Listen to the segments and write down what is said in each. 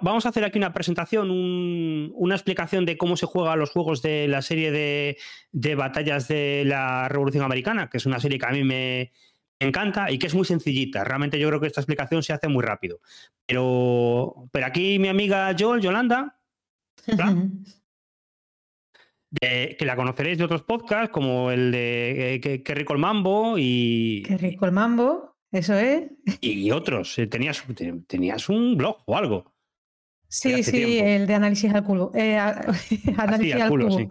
vamos a hacer aquí una presentación, una explicación de cómo se juega los juegos de la serie de, de, batallas de la Revolución Americana, que es una serie que a mí me encanta y que es muy sencillita. Realmente yo creo que esta explicación se hace muy rápido. Pero, pero aquí mi amiga Joel, Yolanda, que la conoceréis de otros podcasts, como el de eh, Qué rico el mambo y... Qué rico el mambo, eso es. Y, otros. Eh, tenías, tenías un blog o algo. Sí, sí, el de análisis al culo. Eh, análisis al culo, Sí.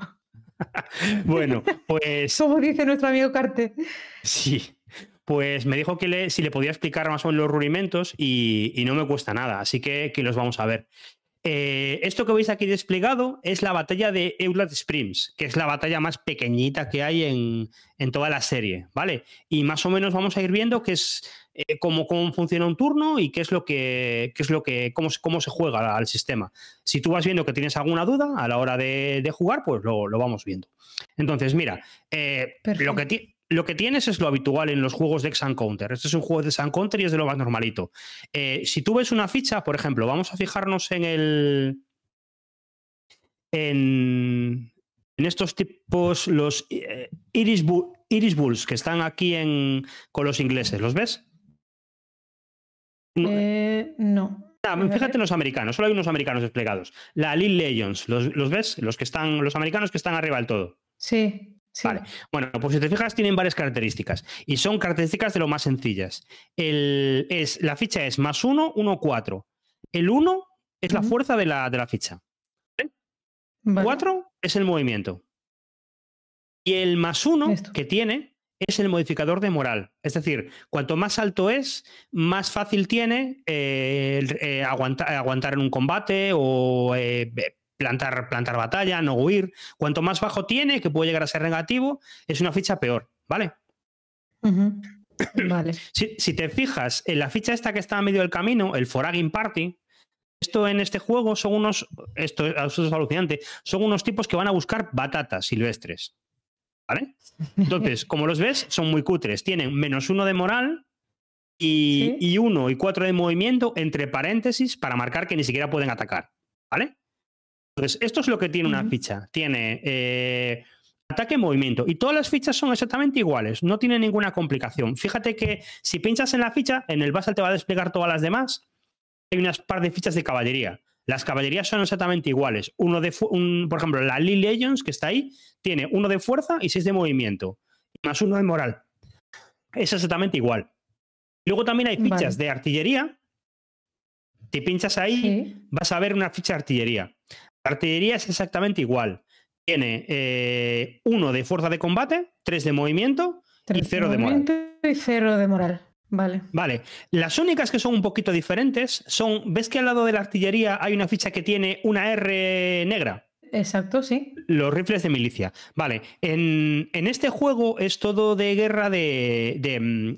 bueno, pues... Como dice nuestro amigo Carte. Sí, pues me dijo que le, si le podía explicar más o menos los rudimentos y, y no me cuesta nada, así que, que los vamos a ver. Eh, esto que veis aquí desplegado es la batalla de Eulat Springs, que es la batalla más pequeñita que hay en, toda la serie, ¿vale? Y más o menos vamos a ir viendo qué es eh, cómo, funciona un turno y qué es lo que, es lo que cómo, cómo, se juega al sistema. Si tú vas viendo que tienes alguna duda a la hora de, jugar, pues lo, lo, vamos viendo. Entonces, mira, eh, lo que lo que tienes es lo habitual en los juegos de Ex Counter. Este es un juego de Ex Counter y es de lo más normalito. Eh, si tú ves una ficha, por ejemplo, vamos a fijarnos en el. En, estos tipos, los eh, Iris, Bulls que están aquí en, con los ingleses. ¿Los ves? Eh, no. fíjate en los americanos, solo hay unos americanos desplegados. La Lil Legends, ¿los, ¿los, ves? Los que están, los americanos que están arriba del todo. Sí. Vale. Bueno, pues si te fijas, tienen varias características. Y son características de lo más sencillas. El, es, la ficha es más 1, 1, 4. El 1 es la fuerza de la, de la ficha. 4 es el movimiento. Y el más 1 que tiene es el modificador de moral. Es decir, cuanto más alto es, más fácil tiene eh, eh, aguantar, en un combate o eh, plantar, plantar batalla, no huir. Cuanto más bajo tiene, que puede llegar a ser negativo, es una ficha peor, ¿vale? Vale. Si, te fijas en la ficha esta que está a medio del camino, el Foraging Party, esto en este juego son unos, esto, esto, es alucinante, son unos tipos que van a buscar batatas silvestres. ¿Vale? Entonces, como los ves, son muy cutres. Tienen menos uno de moral y, y uno y cuatro de movimiento entre paréntesis para marcar que ni siquiera pueden atacar. ¿Vale? Entonces, esto es lo que tiene una ficha. Tiene eh, ataque, movimiento. Y todas las fichas son exactamente iguales. No tiene ninguna complicación. Fíjate que si pinchas en la ficha, en el basal te va a desplegar todas las demás. Hay unas par de fichas de caballería. Las caballerías son exactamente iguales. Uno de, por ejemplo, la Lee Legends, que está ahí, tiene uno de fuerza y seis de movimiento. Más uno de moral. Es exactamente igual. Luego también hay fichas de artillería. Si pinchas ahí, vas a ver una ficha de artillería. La artillería es exactamente igual. Tiene eh, uno de fuerza de combate, tres de movimiento y cero de, moral. Y cero de moral. Vale. Vale. Las únicas que son un poquito diferentes son. ¿Ves que al lado de la artillería hay una ficha que tiene una R negra? Exacto, sí. Los rifles de milicia. Vale. En, este juego es todo de guerra de,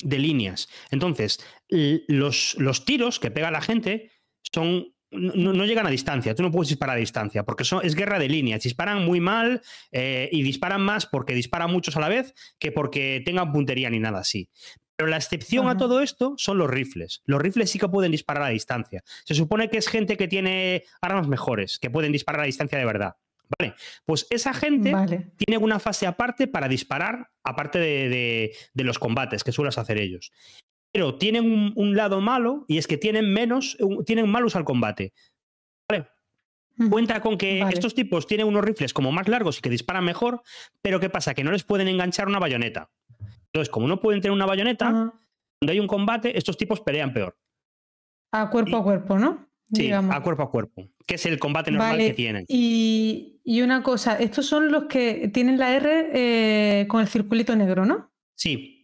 de, líneas. Entonces, los, los tiros que pega la gente son no, llegan a distancia, tú no puedes disparar a distancia, porque es guerra de líneas, disparan muy mal eh, y disparan más porque disparan muchos a la vez que porque tengan puntería ni nada así. Pero la excepción a todo esto son los rifles. Los rifles sí que pueden disparar a distancia. Se supone que es gente que tiene armas mejores, que pueden disparar a distancia de verdad. Vale, pues esa gente tiene una fase aparte para disparar, aparte de, de, los combates que sueles hacer ellos pero tienen un, lado malo y es que tienen menos, tienen malos al combate. ¿Vale? Cuenta con que estos tipos tienen unos rifles como más largos y que disparan mejor, pero ¿qué pasa? Que no les pueden enganchar una bayoneta. Entonces, como no pueden tener una bayoneta, cuando hay un combate, estos tipos pelean peor. A cuerpo a cuerpo, ¿no? Sí, a cuerpo a cuerpo, que es el combate normal que tienen. Y, una cosa, estos son los que tienen la R eh, con el circulito negro, ¿no? Sí,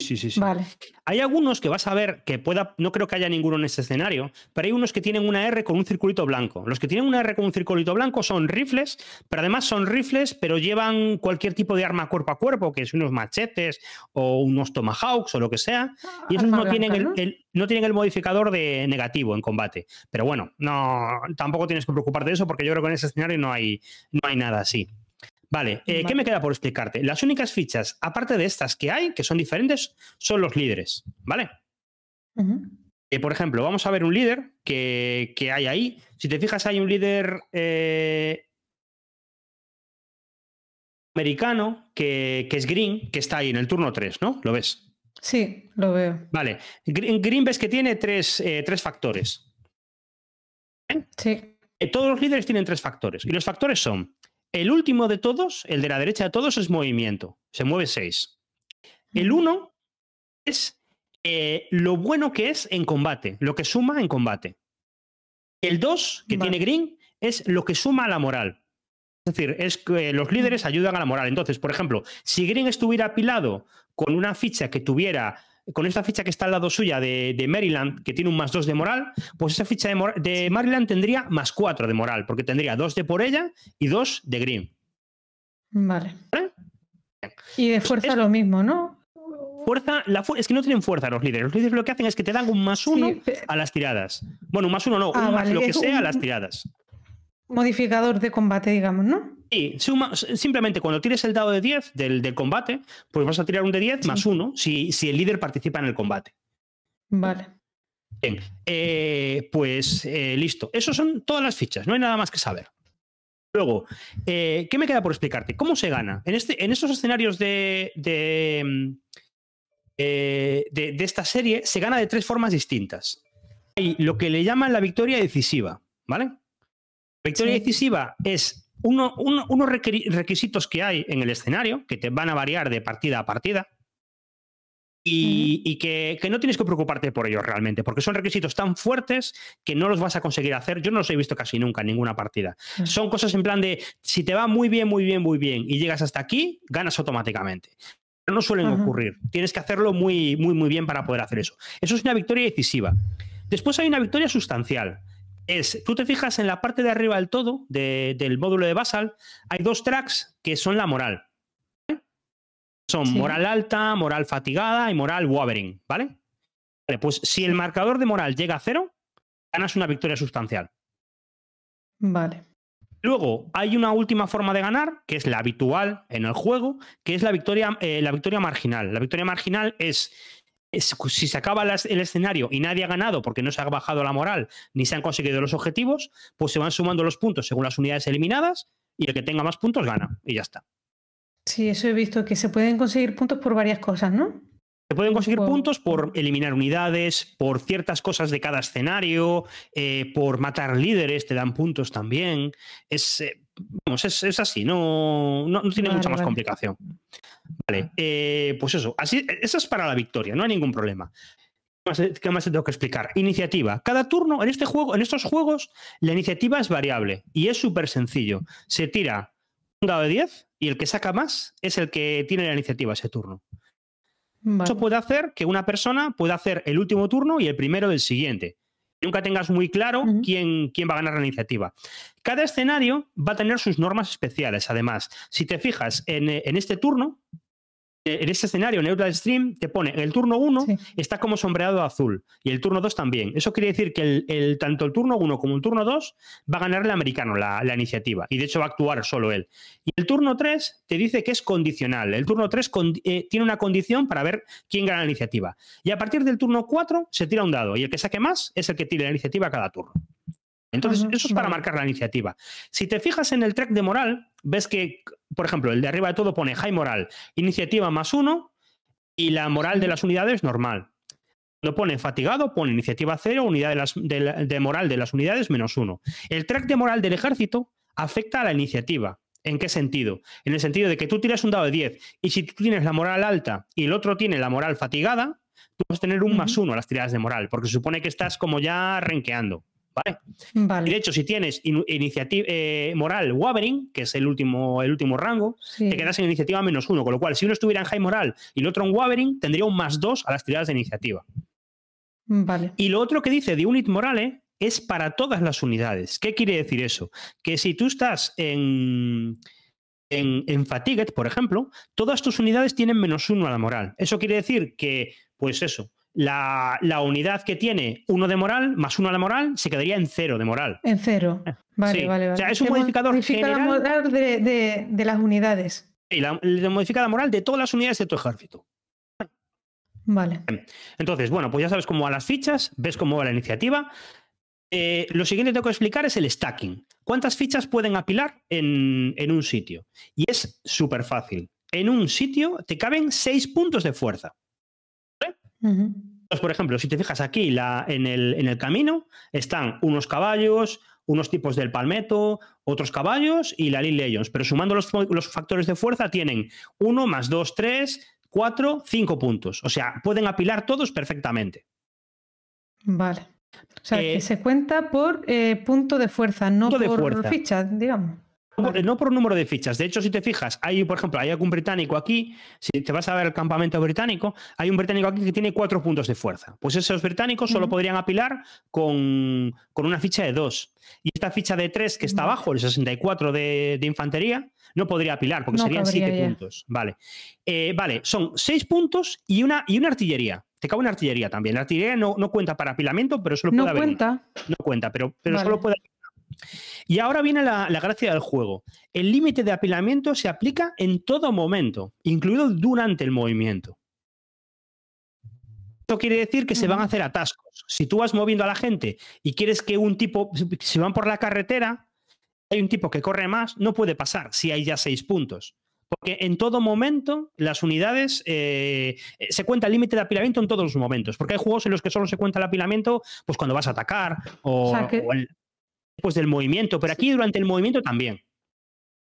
Sí, sí, sí. Vale. Hay algunos que vas a ver que pueda, no creo que haya ninguno en este escenario, pero hay unos que tienen una R con un circulito blanco. Los que tienen una R con un circulito blanco son rifles, pero además son rifles, pero llevan cualquier tipo de arma cuerpo a cuerpo, que es unos machetes o unos tomahawks o lo que sea, y esos no, tienen el, no tienen el modificador de negativo en combate. Pero bueno, no, tampoco tienes que preocuparte de eso porque yo creo que en ese escenario no hay, no hay nada así. Vale, eh, ¿qué me queda por explicarte? Las únicas fichas, aparte de estas que hay, que son diferentes, son los líderes, ¿vale? Eh, por ejemplo, vamos a ver un líder que, que hay ahí. Si te fijas, hay un líder eh, americano que, que, es Green, que está ahí en el turno 3, ¿no? ¿Lo ves? Sí, lo veo. Vale. Green, Green ves que tiene tres, eh, tres factores. Sí. todos los líderes tienen tres factores. Y los factores son: el último de todos, el de la derecha de todos, es movimiento. Se mueve 6. El 1 es eh, lo bueno que es en combate, lo que suma en combate. El 2, que Vale. tiene Green, es lo que suma a la moral. Es decir, es que los líderes ayudan a la moral. Entonces, por ejemplo, si Green estuviera apilado con una ficha que tuviera, con esta ficha que está al lado suya de, de Maryland, que tiene un más 2 de moral, pues esa ficha de, Maryland tendría más 4 de moral, porque tendría 2 de por ella y 2 de Green. Vale. ¿Vale? Y de fuerza es- lo mismo, ¿no? Fuerza, la fu- es que no tienen fuerza los líderes. Los líderes lo que hacen es que te dan un más uno Sí, a las tiradas. Bueno, un más uno no, Ah, un más lo que es sea a las tiradas. modificador de combate, digamos, ¿no? Sí, suma- simplemente cuando tires el dado de 10 del, del combate, pues vas a tirar un de 10 Sí. más uno si, si el líder participa en el combate. Vale. Bien, eh, pues eh, listo. Esas son todas las fichas, no hay nada más que saber. Luego, eh, ¿qué me queda por explicarte? ¿Cómo se gana? En, este, en estos escenarios de, de, mm, de- de esta serie se gana de tres formas distintas. Hay lo que le llaman la victoria decisiva, ¿vale? Victoria Sí. decisiva es uno- uno- unos requisitos que hay en el escenario que te van a variar de partida a partida y, y que, que no tienes que preocuparte por ellos realmente, porque son requisitos tan fuertes que no los vas a conseguir hacer. Yo no los he visto casi nunca en ninguna partida. Son cosas en plan de, si te va muy bien, muy bien, muy bien y llegas hasta aquí, ganas automáticamente. Pero no suelen ocurrir. Tienes que hacerlo muy, muy, muy bien para poder hacer eso. Eso es una victoria decisiva. Después hay una victoria sustancial. Es, tú te fijas en la parte de arriba del todo, de- del módulo de Basal, hay dos tracks que son la moral. ¿vale? Son Sí. moral alta, moral fatigada y moral wavering, ¿vale? Vale, pues si el marcador de moral llega a cero, ganas una victoria sustancial. Vale. Luego hay una última forma de ganar, que es la habitual en el juego, que es la victoria, eh, la victoria marginal. La victoria marginal es, es si se acaba las- el escenario y nadie ha ganado porque no se ha bajado la moral ni se han conseguido los objetivos, pues se van sumando los puntos según las unidades eliminadas y el que tenga más puntos gana y ya está. Sí, eso he visto que se pueden conseguir puntos por varias cosas, ¿no? Se pueden conseguir puntos por eliminar unidades, por ciertas cosas de cada escenario, eh, por matar líderes, te dan puntos también. Es, eh, vamos, es, es así, no, no, no tiene Vale, mucha más vale. complicación. Vale, eh, pues eso, así, eso es para la victoria, no hay ningún problema. ¿Qué más, qué más te tengo que explicar? Iniciativa. Cada turno en este juego, en estos juegos, la iniciativa es variable y es súper sencillo. Se tira un dado de 10 y el que saca más es el que tiene la iniciativa ese turno. Vale. Eso puede hacer que una persona pueda hacer el último turno y el primero del siguiente. Nunca tengas muy claro quién, quién va a ganar la iniciativa. Cada escenario va a tener sus normas especiales, además. Si te fijas en, eh, en este turno, en este escenario, en Neutral Stream, te pone el turno 1 Sí. está como sombreado azul y el turno 2 también. Eso quiere decir que el, el- tanto el turno 1 como el turno 2 va a ganar el americano la, la iniciativa y de hecho va a actuar solo él. Y el turno 3 te dice que es condicional. El turno 3 condi- eh, tiene una condición para ver quién gana la iniciativa. Y a partir del turno 4 se tira un dado y el que saque más es el que tire la iniciativa cada turno. Entonces, eso es para marcar la iniciativa. Si te fijas en el track de moral, ves que, por ejemplo, el de arriba de todo pone high moral, iniciativa más uno y la moral de las unidades normal. Cuando pone fatigado, pone iniciativa cero, unidad de, las- de la- de moral de las unidades menos uno. El track de moral del ejército afecta a la iniciativa. ¿En qué sentido? En el sentido de que tú tiras un dado de 10 y si tú tienes la moral alta y el otro tiene la moral fatigada, tú vas a tener un más uno a las tiradas de moral, porque se supone que estás como ya renqueando. ¿Vale? Y de hecho, si tienes iniciativa moral Wavering, que es el último, el último rango, Sí. te quedas en iniciativa menos uno. Con lo cual, si uno estuviera en high moral y el otro en Wavering, tendría un más dos a las tiradas de iniciativa. Vale. Y lo otro que dice de Unit Morale es para todas las unidades. ¿Qué quiere decir eso? Que si tú estás en, en, en Fatigued, por ejemplo, todas tus unidades tienen menos uno a la moral. Eso quiere decir que, pues eso, la, la unidad que tiene uno de moral más uno a la moral se quedaría en cero de moral. En cero. Vale, Sí. vale, vale. O sea, es un modificador modifica la general. moral de, de- de las unidades. Y la, le modifica la moral de todas las unidades de tu ejército. Vale. Entonces, bueno, pues ya sabes cómo van las fichas, ves cómo va la iniciativa. Eh, lo siguiente que tengo que explicar es el stacking. ¿Cuántas fichas pueden apilar en, en un sitio? Y es súper fácil. En un sitio te caben seis puntos de fuerza. Pues, por ejemplo, si te fijas aquí la, en, el, en el camino, están unos caballos, unos tipos del palmetto, otros caballos y la Lil Legends. Pero sumando los, los factores de fuerza tienen 1 más 2, 3, 4, 5 puntos. O sea, pueden apilar todos perfectamente. Vale. O sea, Eh, que se cuenta por eh, punto de fuerza, no punto de por fuerza. ficha, digamos. No por- No por número de fichas. De hecho, si te fijas, hay, por ejemplo, hay algún británico aquí. Si te vas a ver el campamento británico, hay un británico aquí que tiene cuatro puntos de fuerza. Pues esos británicos solo podrían apilar con, con una ficha de dos. Y esta ficha de tres que está Vale. abajo, el 64 de, de infantería, no podría apilar porque No serían siete ya. puntos. Vale. Eh, vale, son seis puntos y una, y una artillería. Te cabe una artillería también. La artillería no, no cuenta para apilamiento, pero solo No puede haber una. cuenta. No cuenta, pero, pero Vale. solo puede haber. Y ahora viene la, la gracia del juego. El límite de apilamiento se aplica en todo momento, incluido durante el movimiento. Esto quiere decir que se van a hacer atascos. Si tú vas moviendo a la gente y quieres que un tipo, si van por la carretera, hay un tipo que corre más, no puede pasar si hay ya seis puntos. Porque en todo momento las unidades eh, eh, se cuenta el límite de apilamiento en todos los momentos. Porque hay juegos en los que solo se cuenta el apilamiento pues cuando vas a atacar o, O sea, que- o el- después del movimiento. Pero aquí durante el movimiento también.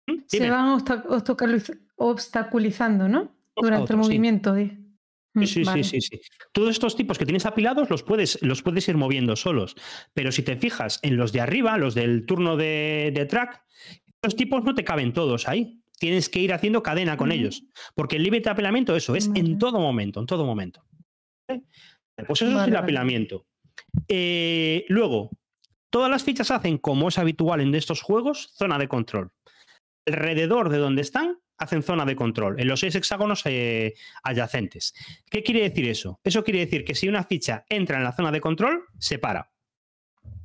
¿Mm? Se van obsta- obstaculiz- obstaculizando, ¿no? Durante el movimiento. Mm, Sí, sí, vale. sí, sí, sí. Todos estos tipos que tienes apilados los puedes, los puedes ir moviendo solos. Pero si te fijas en los de arriba, los del turno de, de track, estos tipos no te caben todos ahí. Tienes que ir haciendo cadena con Ujú. ellos. Porque el límite de apilamiento, eso, es Vale. en todo momento, en todo momento. Pues eso es el vale. apilamiento. Eh, luego, todas las fichas hacen, como es habitual en estos juegos, zona de control. Alrededor de donde están, hacen zona de control, en los seis hexágonos eh, adyacentes. ¿Qué quiere decir eso? Eso quiere decir que si una ficha entra en la zona de control, se para.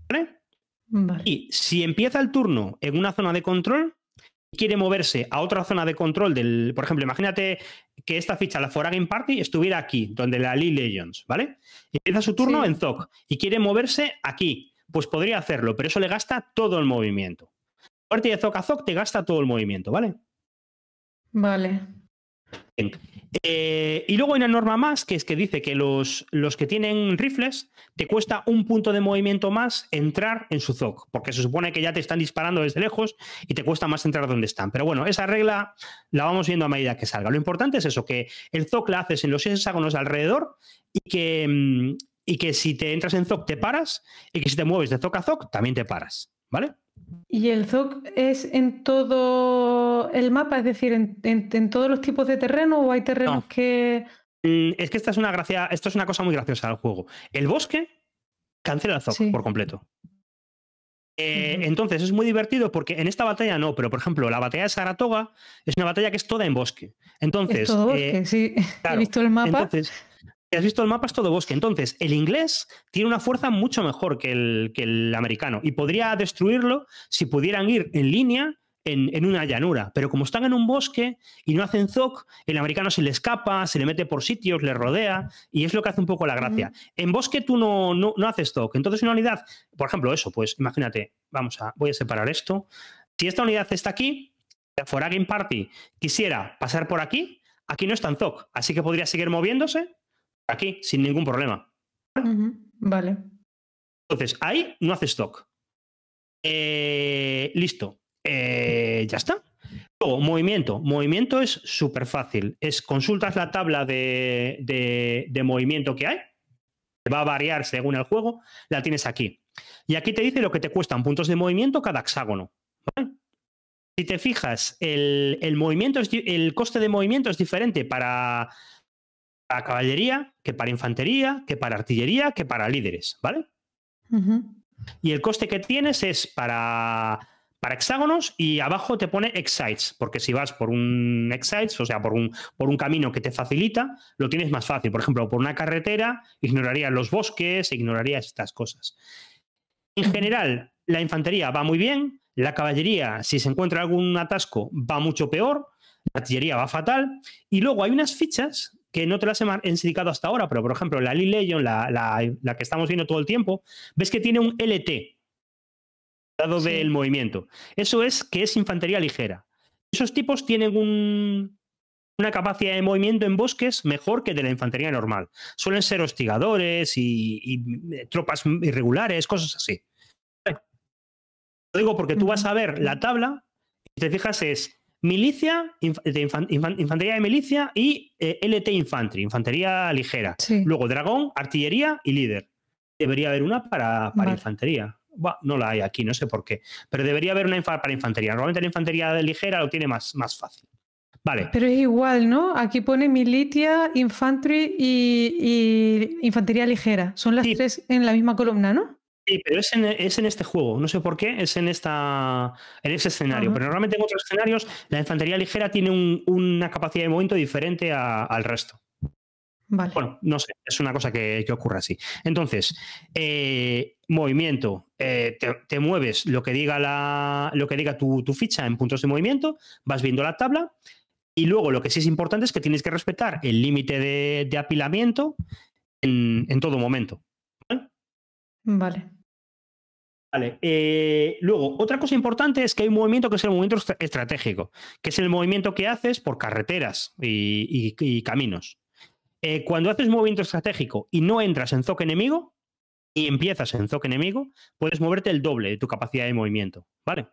¿Vale? Vale. Y si empieza el turno en una zona de control quiere moverse a otra zona de control del. Por ejemplo, imagínate que esta ficha, la Foragging Party, estuviera aquí, donde la Lee Legends, ¿vale? Y empieza su turno Sí. en Zoc y quiere moverse aquí. Pues podría hacerlo, pero eso le gasta todo el movimiento. Parte de Zoc a Zoc te gasta todo el movimiento, ¿vale? Vale. Eh, y luego hay una norma más que es que dice que los, los que tienen rifles te cuesta un punto de movimiento más entrar en su ZOC, porque se supone que ya te están disparando desde lejos y te cuesta más entrar donde están. Pero bueno, esa regla la vamos viendo a medida que salga. Lo importante es eso, que el ZOC la haces en los hexágonos de alrededor y que, mm, y que si te entras en ZOC te paras y que si te mueves de ZOC a ZOC también te paras. ¿Vale? ¿Y el ZOC es en todo el mapa? Es decir, en, en- en todos los tipos de terreno o hay terrenos No. que. Mm, Es que esta es una gracia, esto es una cosa muy graciosa del juego. El bosque cancela el ZOC Sí. por completo. Eh. Entonces es muy divertido porque en esta batalla no, pero por ejemplo, la batalla de Saratoga es una batalla que es toda en bosque. Entonces, es todo eh, sí. claro, He visto el mapa. entonces, si has visto el mapa, es todo bosque. Entonces, el inglés tiene una fuerza mucho mejor que el, que el americano y podría destruirlo si pudieran ir en línea en, en una llanura. Pero como están en un bosque y no hacen zoc, el americano se le escapa, se le mete por sitios, le rodea y es lo que hace un poco la gracia. En bosque tú no, no, no haces zoc. Entonces, una unidad, por ejemplo, eso, pues imagínate, vamos a, voy a separar esto. Si esta unidad está aquí, la Foragging Party quisiera pasar por aquí, aquí no está en zoc, así que podría seguir moviéndose aquí sin ningún problema. Vale. Entonces, ahí no haces stock. Eh, listo. Eh, ya está. Luego, movimiento. Movimiento es súper fácil. Es consultas la tabla de, de- de movimiento que hay. que Va a variar según el juego. La tienes aquí. Y aquí te dice lo que te cuestan puntos de movimiento cada hexágono. ¿vale? Si te fijas, el, el movimiento es el coste de movimiento es diferente para, para caballería, que para infantería, que para artillería, que para líderes, ¿vale? Y el coste que tienes es para, para hexágonos y abajo te pone excites, porque si vas por un excites, o sea, por un, por un camino que te facilita, lo tienes más fácil. Por ejemplo, por una carretera, ignorarías los bosques, ignorarías estas cosas. En general, la infantería va muy bien, la caballería, si se encuentra algún atasco, va mucho peor, la artillería va fatal, y luego hay unas fichas que no te las he indicado hasta ahora, pero por ejemplo, la Lee Legion, la, la, que estamos viendo todo el tiempo, ves que tiene un LT, lado del movimiento. Eso es que es infantería ligera. Esos tipos tienen un, una capacidad de movimiento en bosques mejor que de la infantería normal. Suelen ser hostigadores y, eh, tropas irregulares, cosas así. Lo digo porque tú vas a ver la tabla y te fijas es milicia, infantería de milicia y eh, LT Infantry, infantería ligera. Luego dragón, artillería y líder. Debería haber una para, para infantería. no la hay aquí, no sé por qué. Pero debería haber una para infantería. Normalmente la infantería ligera lo tiene más, más fácil. Vale. Pero es igual, ¿no? Aquí pone militia, infantry y, infantería ligera. Son las tres en la misma columna, ¿no? Sí, pero es en, este juego. No sé por qué, es en, esta, en ese escenario. Pero normalmente en otros escenarios la infantería ligera tiene una capacidad de movimiento diferente al resto. Vale. Bueno, no sé, es una cosa que, ocurre así. Entonces, eh, movimiento, eh, te, mueves lo que diga, la, lo que diga tu, ficha en puntos de movimiento, vas viendo la tabla y luego lo que sí es importante es que tienes que respetar el límite de, apilamiento en, todo momento. Vale. Vale. Eh, luego, otra cosa importante es que hay un movimiento que es el movimiento estratégico, que es el movimiento que haces por carreteras y, caminos. Eh, cuando haces movimiento estratégico y no entras en zoque enemigo y empiezas en zoque enemigo, puedes moverte el doble de tu capacidad de movimiento. ¿Vale?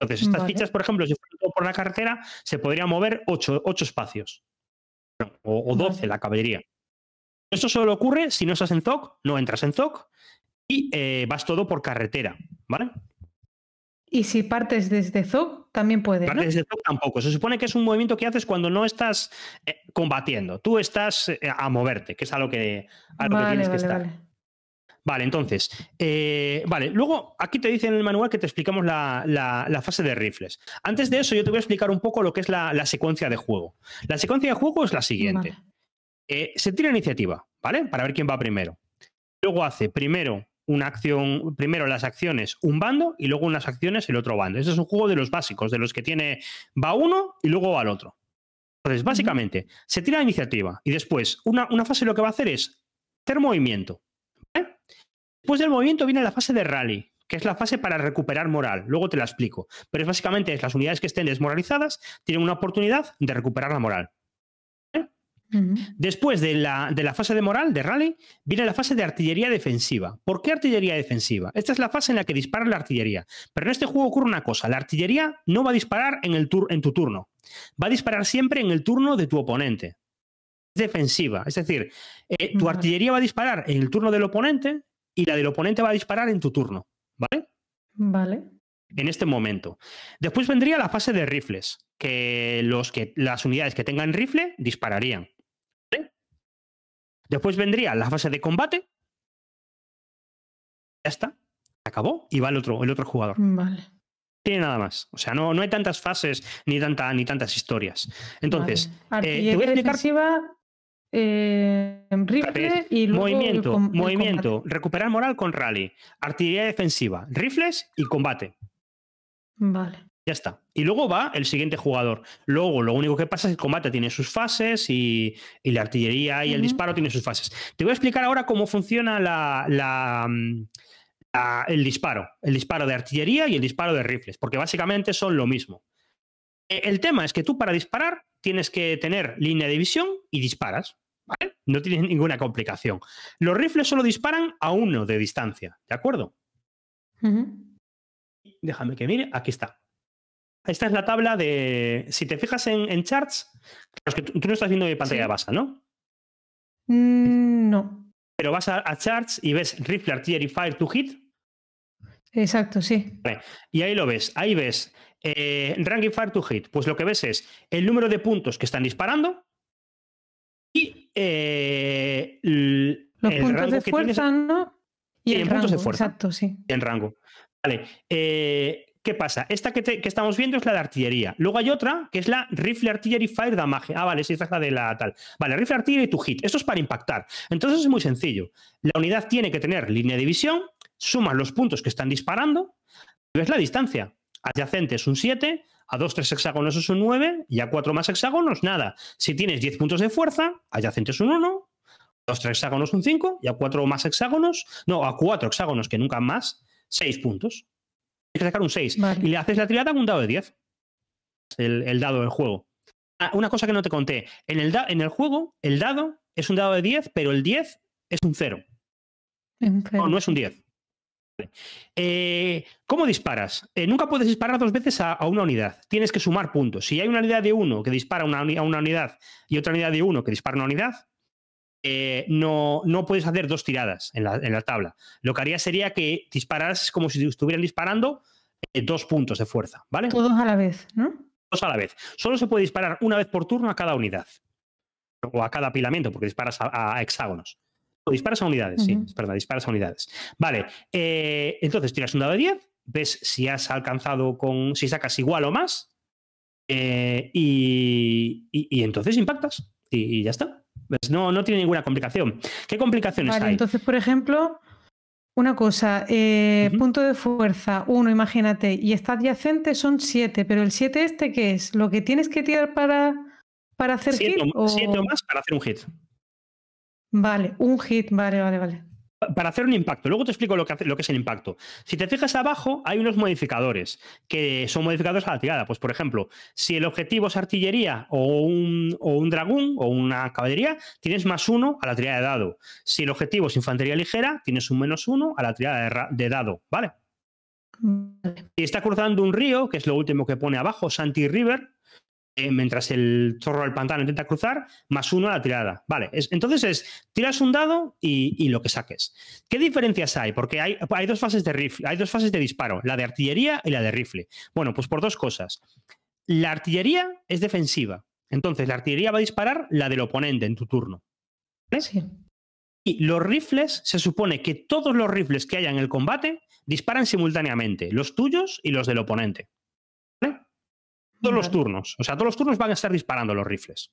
Entonces, estas fichas, por ejemplo, si fuera por la carretera, se podría mover ocho, espacios. O, doce la caballería. Esto solo ocurre si no estás en ZOC, no entras en ZOC y eh, vas todo por carretera, ¿vale? Y si partes desde ZOC, también puede. Partes desde ZOC tampoco. Se supone que es un movimiento que haces cuando no estás eh, combatiendo. Tú estás eh, a moverte, que es a lo que, tienes que estar. Vale, entonces, eh, vale, luego aquí te dice en el manual que te explicamos la, fase de rifles. Antes de eso, yo te voy a explicar un poco lo que es la, secuencia de juego. La secuencia de juego es la siguiente. Eh, se tira iniciativa, ¿vale? Para ver quién va primero. Luego hace primero una acción, primero las acciones un bando y luego unas acciones el otro bando. Ese es un juego de los básicos, de los que tiene va uno y luego va al otro. Entonces, básicamente, se tira iniciativa y después una, una fase lo que va a hacer es hacer movimiento. Después del movimiento viene la fase de rally, que es la fase para recuperar moral. Luego te la explico. Pero es básicamente las unidades que estén desmoralizadas tienen una oportunidad de recuperar la moral. Después de la, de la, fase de moral, de rally, viene la fase de artillería defensiva. ¿Por qué artillería defensiva? Esta es la fase en la que dispara la artillería. Pero en este juego ocurre una cosa, la artillería no va a disparar en, el en tu turno, va a disparar siempre en el turno de tu oponente. Es defensiva, es decir, eh, tu artillería va a disparar en el turno del oponente y la del oponente va a disparar en tu turno, ¿vale? Vale. En este momento. Después vendría la fase de rifles, que, los que las unidades que tengan rifle dispararían. ¿Vale? Después vendría la fase de combate. Ya está. Acabó y va el otro, el otro jugador. Vale. Tiene nada más. O sea, no, no hay tantas fases ni, tanta, ni tantas historias. Entonces, eh, te voy a explicar. Eh, rifle y movimiento, movimiento, recuperar moral con rally, artillería defensiva, rifles y combate. Vale. Ya está. Y luego va el siguiente jugador. Luego, lo único que pasa es que el combate tiene sus fases y, la artillería y el disparo tiene sus fases. Te voy a explicar ahora cómo funciona mm, el disparo. El disparo de artillería y el disparo de rifles, porque básicamente son lo mismo. E, el tema es que tú para disparar tienes que tener línea de visión y disparas. ¿vale? No tienes ninguna complicación. Los rifles solo disparan a uno de distancia, ¿de acuerdo? Déjame que mire, aquí está. Esta es la tabla de. Si te fijas en, charts, que tú, no estás viendo mi pantalla de base, ¿no? Mm, no. Pero vas a, charts y ves rifle artillery fire to hit. Exacto, sí. Y ahí lo ves. Ahí ves eh, ranking fire to hit, pues lo que ves es el número de puntos que están disparando y eh, los puntos de fuerza, ¿no? Y, el puntos de fuerza. Exacto, sí. en rango. Vale. Eh, ¿Qué pasa? Esta que, estamos viendo es la de artillería. Luego hay otra que es la Rifle Artillery Fire Damage. Ah, vale, sí, es la de la tal. Vale, Rifle Artillery to Hit. Esto es para impactar. Entonces es muy sencillo. La unidad tiene que tener línea de visión, sumas los puntos que están disparando, ves la distancia. adyacente es un 7, a 2, 3 hexágonos es un 9 y a 4 más hexágonos, nada. Si tienes 10 puntos de fuerza, adyacente es un 1, a 2, 3 hexágonos un 5 y a 4 más hexágonos, no, a 4 hexágonos que nunca más, 6 puntos. Tienes que sacar un 6 Vale. y le haces la tirada con un dado de 10. El, el dado del juego. Ah, una cosa que no te conté. En el, da- en el juego, el dado es un dado de 10, pero el 10 es un 0. Es un No, no es un 10. Vale. Eh, ¿Cómo disparas? Eh, nunca puedes disparar dos veces a, a una unidad. Tienes que sumar puntos. Si hay una unidad de uno que dispara una a una unidad y otra unidad de uno que dispara a una unidad, eh, no, no puedes hacer dos tiradas en la, en la tabla. Lo que haría sería que dispararas como si estuvieran disparando eh, dos puntos de fuerza, ¿vale? Todos a la vez, ¿no? Dos a la vez. Solo se puede disparar una vez por turno a cada unidad. O a cada apilamiento, porque disparas a, a hexágonos. O disparas a unidades, sí, verdad, disparas a unidades. Vale, eh, entonces tiras un dado de 10, ves si has alcanzado con. si sacas igual o más, y, y- y entonces impactas. Y, y ya está. No, no tiene ninguna complicación. ¿Qué complicaciones Vale, hay? entonces, por ejemplo, una cosa, eh, punto de fuerza, uno, imagínate, y está adyacente son 7, pero el 7 este, ¿qué es? ¿Lo que tienes que tirar para, para hacer siete, hit? o- siete o más para hacer un hit. Vale, un hit, vale, vale, vale. Pa- Para hacer un impacto. Luego te explico lo que, hace- lo que es el impacto. Si te fijas abajo, hay unos modificadores que son modificadores a la tirada. Pues, por ejemplo, si el objetivo es artillería o un, o un dragón o una caballería, tienes más uno a la tirada de dado. Si el objetivo es infantería ligera, tienes un menos uno a la tirada de, dado. ¿Vale? Vale. Y está cruzando un río, que es lo último que pone abajo, Santi River, eh, mientras el zorro del pantano intenta cruzar, más uno a la tirada. Vale, es- entonces es, tiras un dado y, y lo que saques. ¿Qué diferencias hay? Porque hay, hay dos fases de rifle, hay dos fases de disparo, la de artillería y la de rifle. Bueno, pues por dos cosas. La artillería es defensiva. Entonces, la artillería va a disparar la del oponente en tu turno. ¿Vale? Sí. Y los rifles, se supone que todos los rifles que haya en el combate disparan simultáneamente, los tuyos y los del oponente. Todos los turnos. O sea, todos los turnos van a estar disparando los rifles.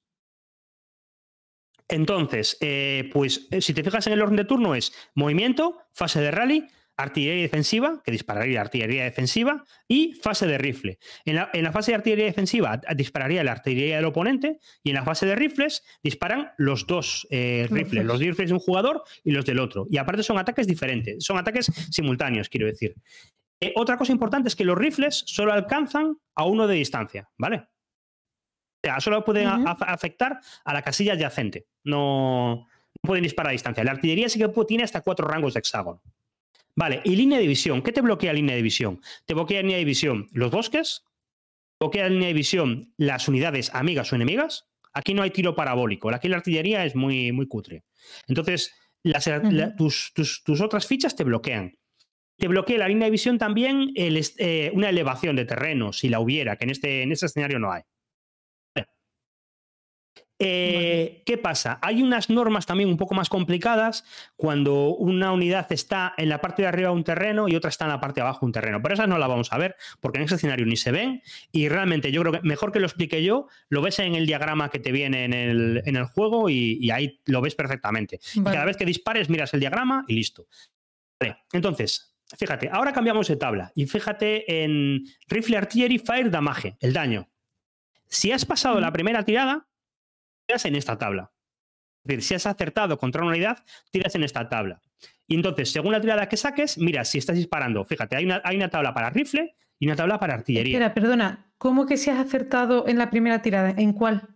Entonces, eh, pues eh, si te fijas en el orden de turno es movimiento, fase de rally, artillería defensiva, que dispararía artillería defensiva, y fase de rifle. En la, en la fase de artillería defensiva dispararía la artillería del oponente y en la fase de rifles disparan los dos eh, Los rifles, dos. los rifles de un jugador y los del otro. Y aparte son ataques diferentes, son ataques simultáneos, quiero decir. Eh, otra cosa importante es que los rifles solo alcanzan a uno de distancia, ¿vale? O sea, solo pueden a- afectar a la casilla adyacente. No, no pueden disparar a distancia. La artillería sí que tiene hasta cuatro rangos de hexágono. Vale, y línea de visión. ¿Qué te bloquea línea de visión? Te bloquea línea de visión los bosques, bloquea línea de visión las unidades amigas o enemigas. Aquí no hay tiro parabólico. Aquí la artillería es muy, muy cutre. Entonces, las- Ujú. la- tus, tus- tus otras fichas te bloquean. Te bloquea la línea de visión también el eh, una elevación de terreno, si la hubiera, que en este, en este escenario no hay. Eh, ¿Qué pasa? Hay unas normas también un poco más complicadas cuando una unidad está en la parte de arriba de un terreno y otra está en la parte de abajo de un terreno. Pero esas no las vamos a ver porque en ese escenario ni se ven y realmente yo creo que mejor que lo explique yo, lo ves en el diagrama que te viene en el, en el juego y, y ahí lo ves perfectamente. Y cada vez que dispares miras el diagrama y listo. Vale, entonces, fíjate, ahora cambiamos de tabla y fíjate en Rifle Artillery Fire Damage, el daño. Si has pasado la primera tirada, tiras en esta tabla. Es decir, si has acertado contra una unidad, tiras en esta tabla. Y entonces, según la tirada que saques, mira si estás disparando. Fíjate, hay una, hay una tabla para rifle y una tabla para artillería. Espera, perdona. ¿Cómo que si has acertado en la primera tirada? ¿En cuál?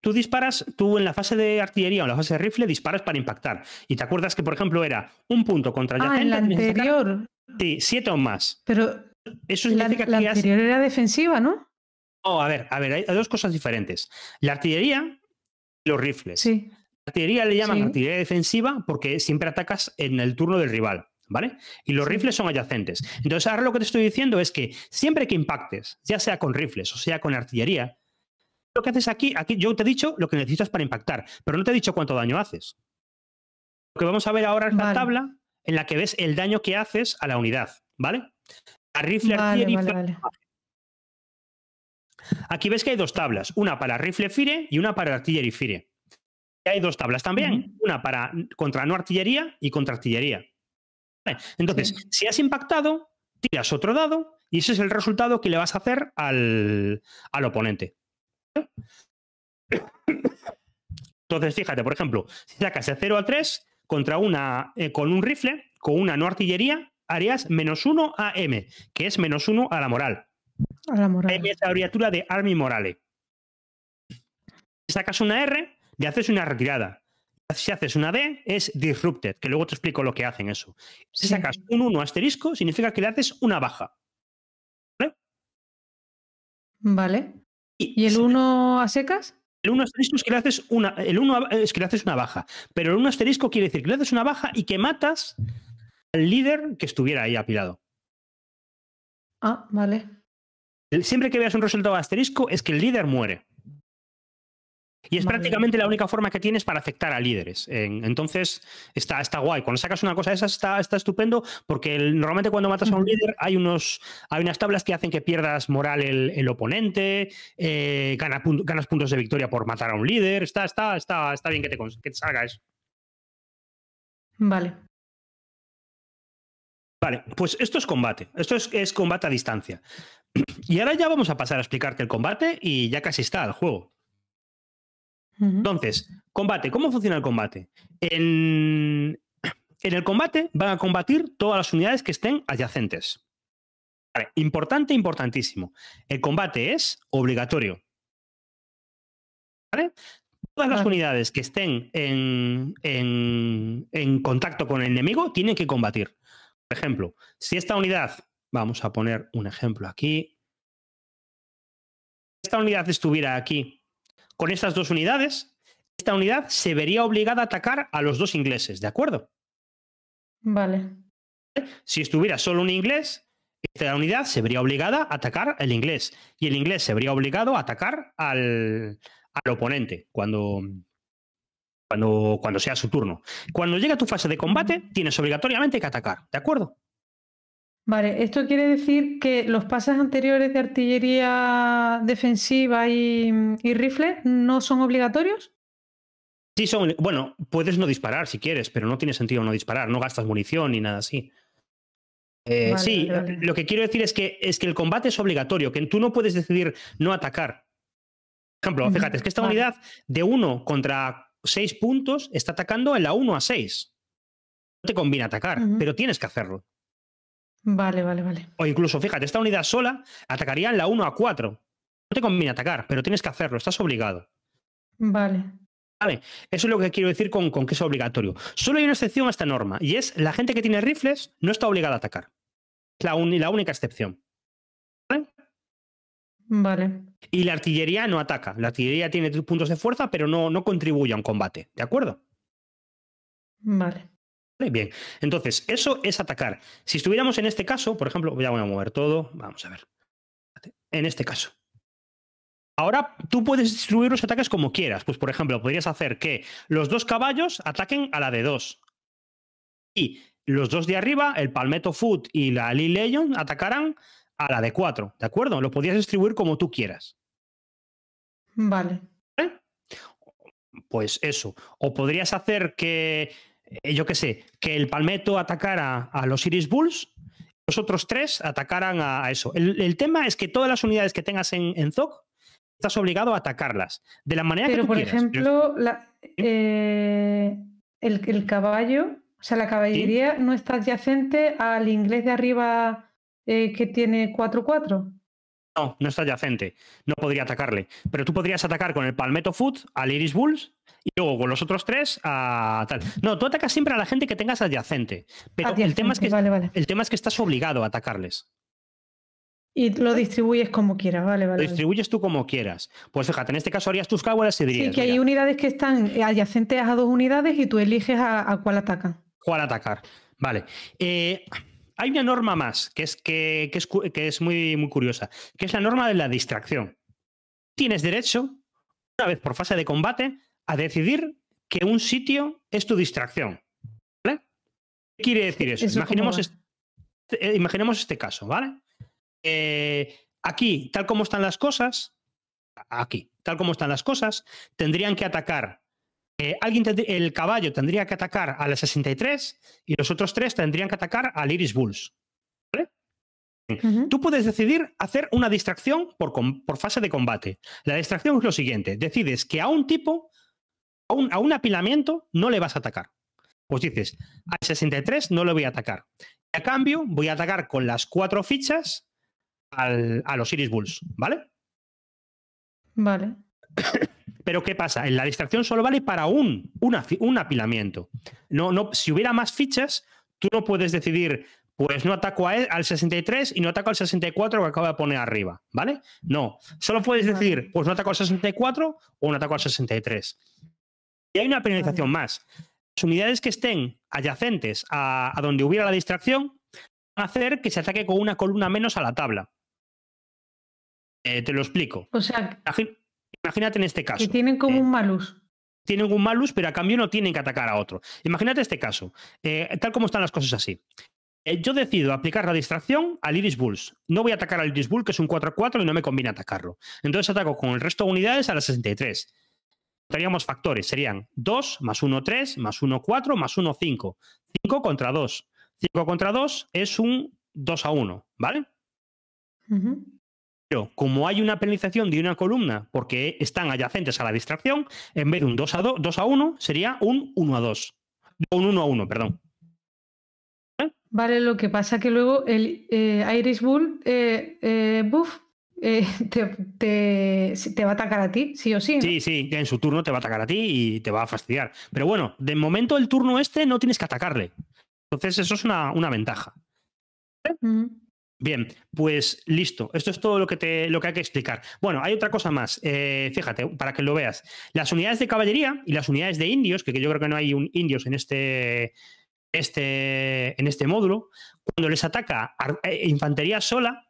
Tú disparas, tú en la fase de artillería o en la fase de rifle disparas para impactar. Y te acuerdas que, por ejemplo, era un punto contra Ah, en la que anterior. sí, siete o más. Pero Eso la, significa la que has anterior era defensiva, ¿no? No, a ver, a ver, hay, hay dos cosas diferentes. La artillería y los rifles. Sí. La artillería le llaman Sí. artillería defensiva porque siempre atacas en el turno del rival, ¿vale? Y los Sí. rifles son adyacentes. Entonces, ahora lo que te estoy diciendo es que siempre que impactes, ya sea con rifles o sea con artillería, lo que haces aquí, aquí yo te he dicho lo que necesitas para impactar, pero no te he dicho cuánto daño haces. Lo que vamos a ver ahora es la tabla en la que ves el daño que haces a la unidad, ¿vale? A rifle Vale, vale. Aquí ves que hay dos tablas, una para rifle fire y una para artillery fire. Y hay dos tablas también, una para contra no artillería y contra artillería. Entonces, Sí. si has impactado, tiras otro dado y ese es el resultado que le vas a hacer al, al oponente. Entonces, fíjate, por ejemplo, si sacas de 0 a 3 contra una eh, con un rifle, con una no artillería, harías menos 1 a M, que es menos 1 a la moral. A la moral. M es la abreviatura de Army Morale. Si sacas una R, le haces una retirada. Si haces una D, es Disrupted, que luego te explico lo que hacen eso. Si Sí. sacas un 1 asterisco, significa que le haces una baja. Vale. ¿Y el 1 a secas? El 1 asterisco es que le haces una. El 1 es que le haces una baja. Pero el 1 asterisco quiere decir que le haces una baja y que matas al líder que estuviera ahí apilado. Ah, vale. Siempre que veas un resultado asterisco es que el líder muere. Y es Vale. prácticamente la única forma que tienes para afectar a líderes. En- entonces, está, está guay. Cuando sacas una cosa de esas, está, está estupendo, porque el- normalmente cuando matas a un líder hay, unos, hay unas tablas que hacen que pierdas moral el, el oponente, eh, gana pun- ganas puntos de victoria por matar a un líder. Está, está, está, está bien que te, que te salga eso. Vale. Vale, pues esto es combate. Esto es, es combate a distancia. Y ahora ya vamos a pasar a explicarte el combate y ya casi está el juego. Entonces, combate. ¿Cómo funciona el combate? En, en el combate van a combatir todas las unidades que estén adyacentes. Vale, importante, importantísimo. El combate es obligatorio. ¿Vale? Todas las unidades que estén en, en- en contacto con el enemigo tienen que combatir. Por ejemplo, si esta unidad, vamos a poner un ejemplo aquí. Esta unidad estuviera aquí con estas dos unidades, esta unidad se vería obligada a atacar a los dos ingleses, ¿de acuerdo? Vale. Si estuviera solo un inglés, esta unidad se vería obligada a atacar al inglés y el inglés se vería obligado a atacar al, al oponente cuando, cuando, cuando sea su turno. Cuando llega tu fase de combate, tienes obligatoriamente que atacar, ¿de acuerdo? Vale, esto quiere decir que los pases anteriores de artillería defensiva y, y rifle no son obligatorios. Sí, son, bueno, puedes no disparar si quieres, pero no tiene sentido no disparar, no gastas munición ni nada así. Eh, Vale, sí, vale, lo que quiero decir es que, es que el combate es obligatorio, que tú no puedes decidir no atacar. Por ejemplo, fíjate, es que esta vale. unidad de 1 contra 6 puntos está atacando en la 1 a 6. No te conviene atacar, pero tienes que hacerlo. Vale, vale, vale. O incluso, fíjate, esta unidad sola atacaría en la 1 a 4. No te conviene atacar, pero tienes que hacerlo, estás obligado. Vale. Eso es lo que quiero decir con, con que es obligatorio. Solo hay una excepción a esta norma, y es la gente que tiene rifles no está obligada a atacar. Es la, uni- la única excepción. Vale. Y la artillería no ataca. La artillería tiene puntos de fuerza, pero no, no contribuye a un combate. ¿De acuerdo? Vale. Vale, Bien. Entonces, eso es atacar. Si estuviéramos en este caso, por ejemplo, ya voy a mover todo. Vamos a ver. En este caso. Ahora tú puedes distribuir los ataques como quieras. Pues, por ejemplo, podrías hacer que los dos caballos ataquen a la de dos. Y los dos de arriba, el Palmetto Foot y la Lee Legion, atacarán a la de cuatro. ¿De acuerdo? Lo podrías distribuir como tú quieras. Vale. Pues eso. O podrías hacer que, yo qué sé, que el Palmetto atacara a los Iris Bulls, los otros tres atacaran a, a eso. El, el tema es que todas las unidades que tengas en, en ZOC, estás obligado a atacarlas. De la manera que tú por quieras. ejemplo, la- eh, el, el caballo, o sea, la caballería no está adyacente al inglés de arriba eh, que tiene 4-4. No, no está adyacente. No podría atacarle. Pero tú podrías atacar con el Palmetto Foot al Iris Bulls y luego con los otros tres a tal. No, tú atacas siempre a la gente que tengas adyacente. Pero el tema es que Vale, vale. el tema es que estás obligado a atacarles. Y lo distribuyes como quieras, vale, Lo vale. vale. distribuyes tú como quieras. Pues fíjate, en este caso harías tus cábulas y Sí, dirías, que hay "Mira, unidades que están adyacentes a dos unidades y tú eliges a, a cuál atacan. ¿cuál atacar? Vale. Eh, hay una norma más que es, que, que es, que es muy, muy curiosa, que es la norma de la distracción. Tienes derecho, una vez por fase de combate, a decidir que un sitio es tu distracción. ¿Vale? ¿Qué quiere decir eso? ¿Eso cómo Imaginemos, este, eh, imaginemos este caso, ¿vale? Eh, aquí, tal como están las cosas, aquí, tal como están las cosas, tendrían que atacar. Eh, alguien el caballo tendría que atacar a la 63 y los otros tres tendrían que atacar al Iris Bulls. ¿Vale? Tú puedes decidir hacer una distracción por, por, fase de combate. La distracción es lo siguiente: decides que a un tipo, a un, a un apilamiento, no le vas a atacar. Pues dices, al 63 no le voy a atacar. A cambio, voy a atacar con las cuatro fichas al, a los Iris Bulls, ¿vale? Vale. Pero ¿qué pasa? En la distracción solo vale para un, un apilamiento. No, no, si hubiera más fichas, tú no puedes decidir, pues no ataco a él, al 63 y no ataco al 64 que acabo de poner arriba, ¿vale? No, solo puedes decidir, pues no ataco al 64 o no ataco al 63. Y hay una penalización más. Las unidades que estén adyacentes a, a donde hubiera la distracción van a hacer que se ataque con una columna menos a la tabla. Eh, te lo explico. O sea, imagínate en este caso. Que tienen como eh, un malus. Tienen un malus, pero a cambio no tienen que atacar a otro. Imagínate este caso. Eh, tal como están las cosas así. yo decido aplicar la distracción al Iris Bulls. No voy a atacar al Iris Bull, que es un 4-4 y no me conviene atacarlo. Entonces ataco con el resto de unidades a las 63. Tendríamos factores, serían 2 más 1, 3, más 1, 4, más 1, 5. 5 contra 2. 5 contra 2 es un 2 a 1, ¿vale? Pero como hay una penalización de una columna porque están adyacentes a la distracción, en vez de un 2 a, 2, a 1, sería un 1 a 2. Un 1 a 1, perdón. ¿Eh? Vale, lo que pasa que luego el eh, Iris Bull eh, eh buff eh, te, te, te, va a atacar a ti, sí o sí. Sí, sí, en su turno te va a atacar a ti y te va a fastidiar. Pero bueno, de momento el turno este no tienes que atacarle. Entonces eso es una, una ventaja. Bien, pues listo. Esto es todo lo que, te, lo que hay que explicar. Bueno, hay otra cosa más. Eh, fíjate, para que lo veas. Las unidades de caballería y las unidades de indios, que, yo creo que no hay un indios en este, este, en este módulo, cuando les ataca infantería sola,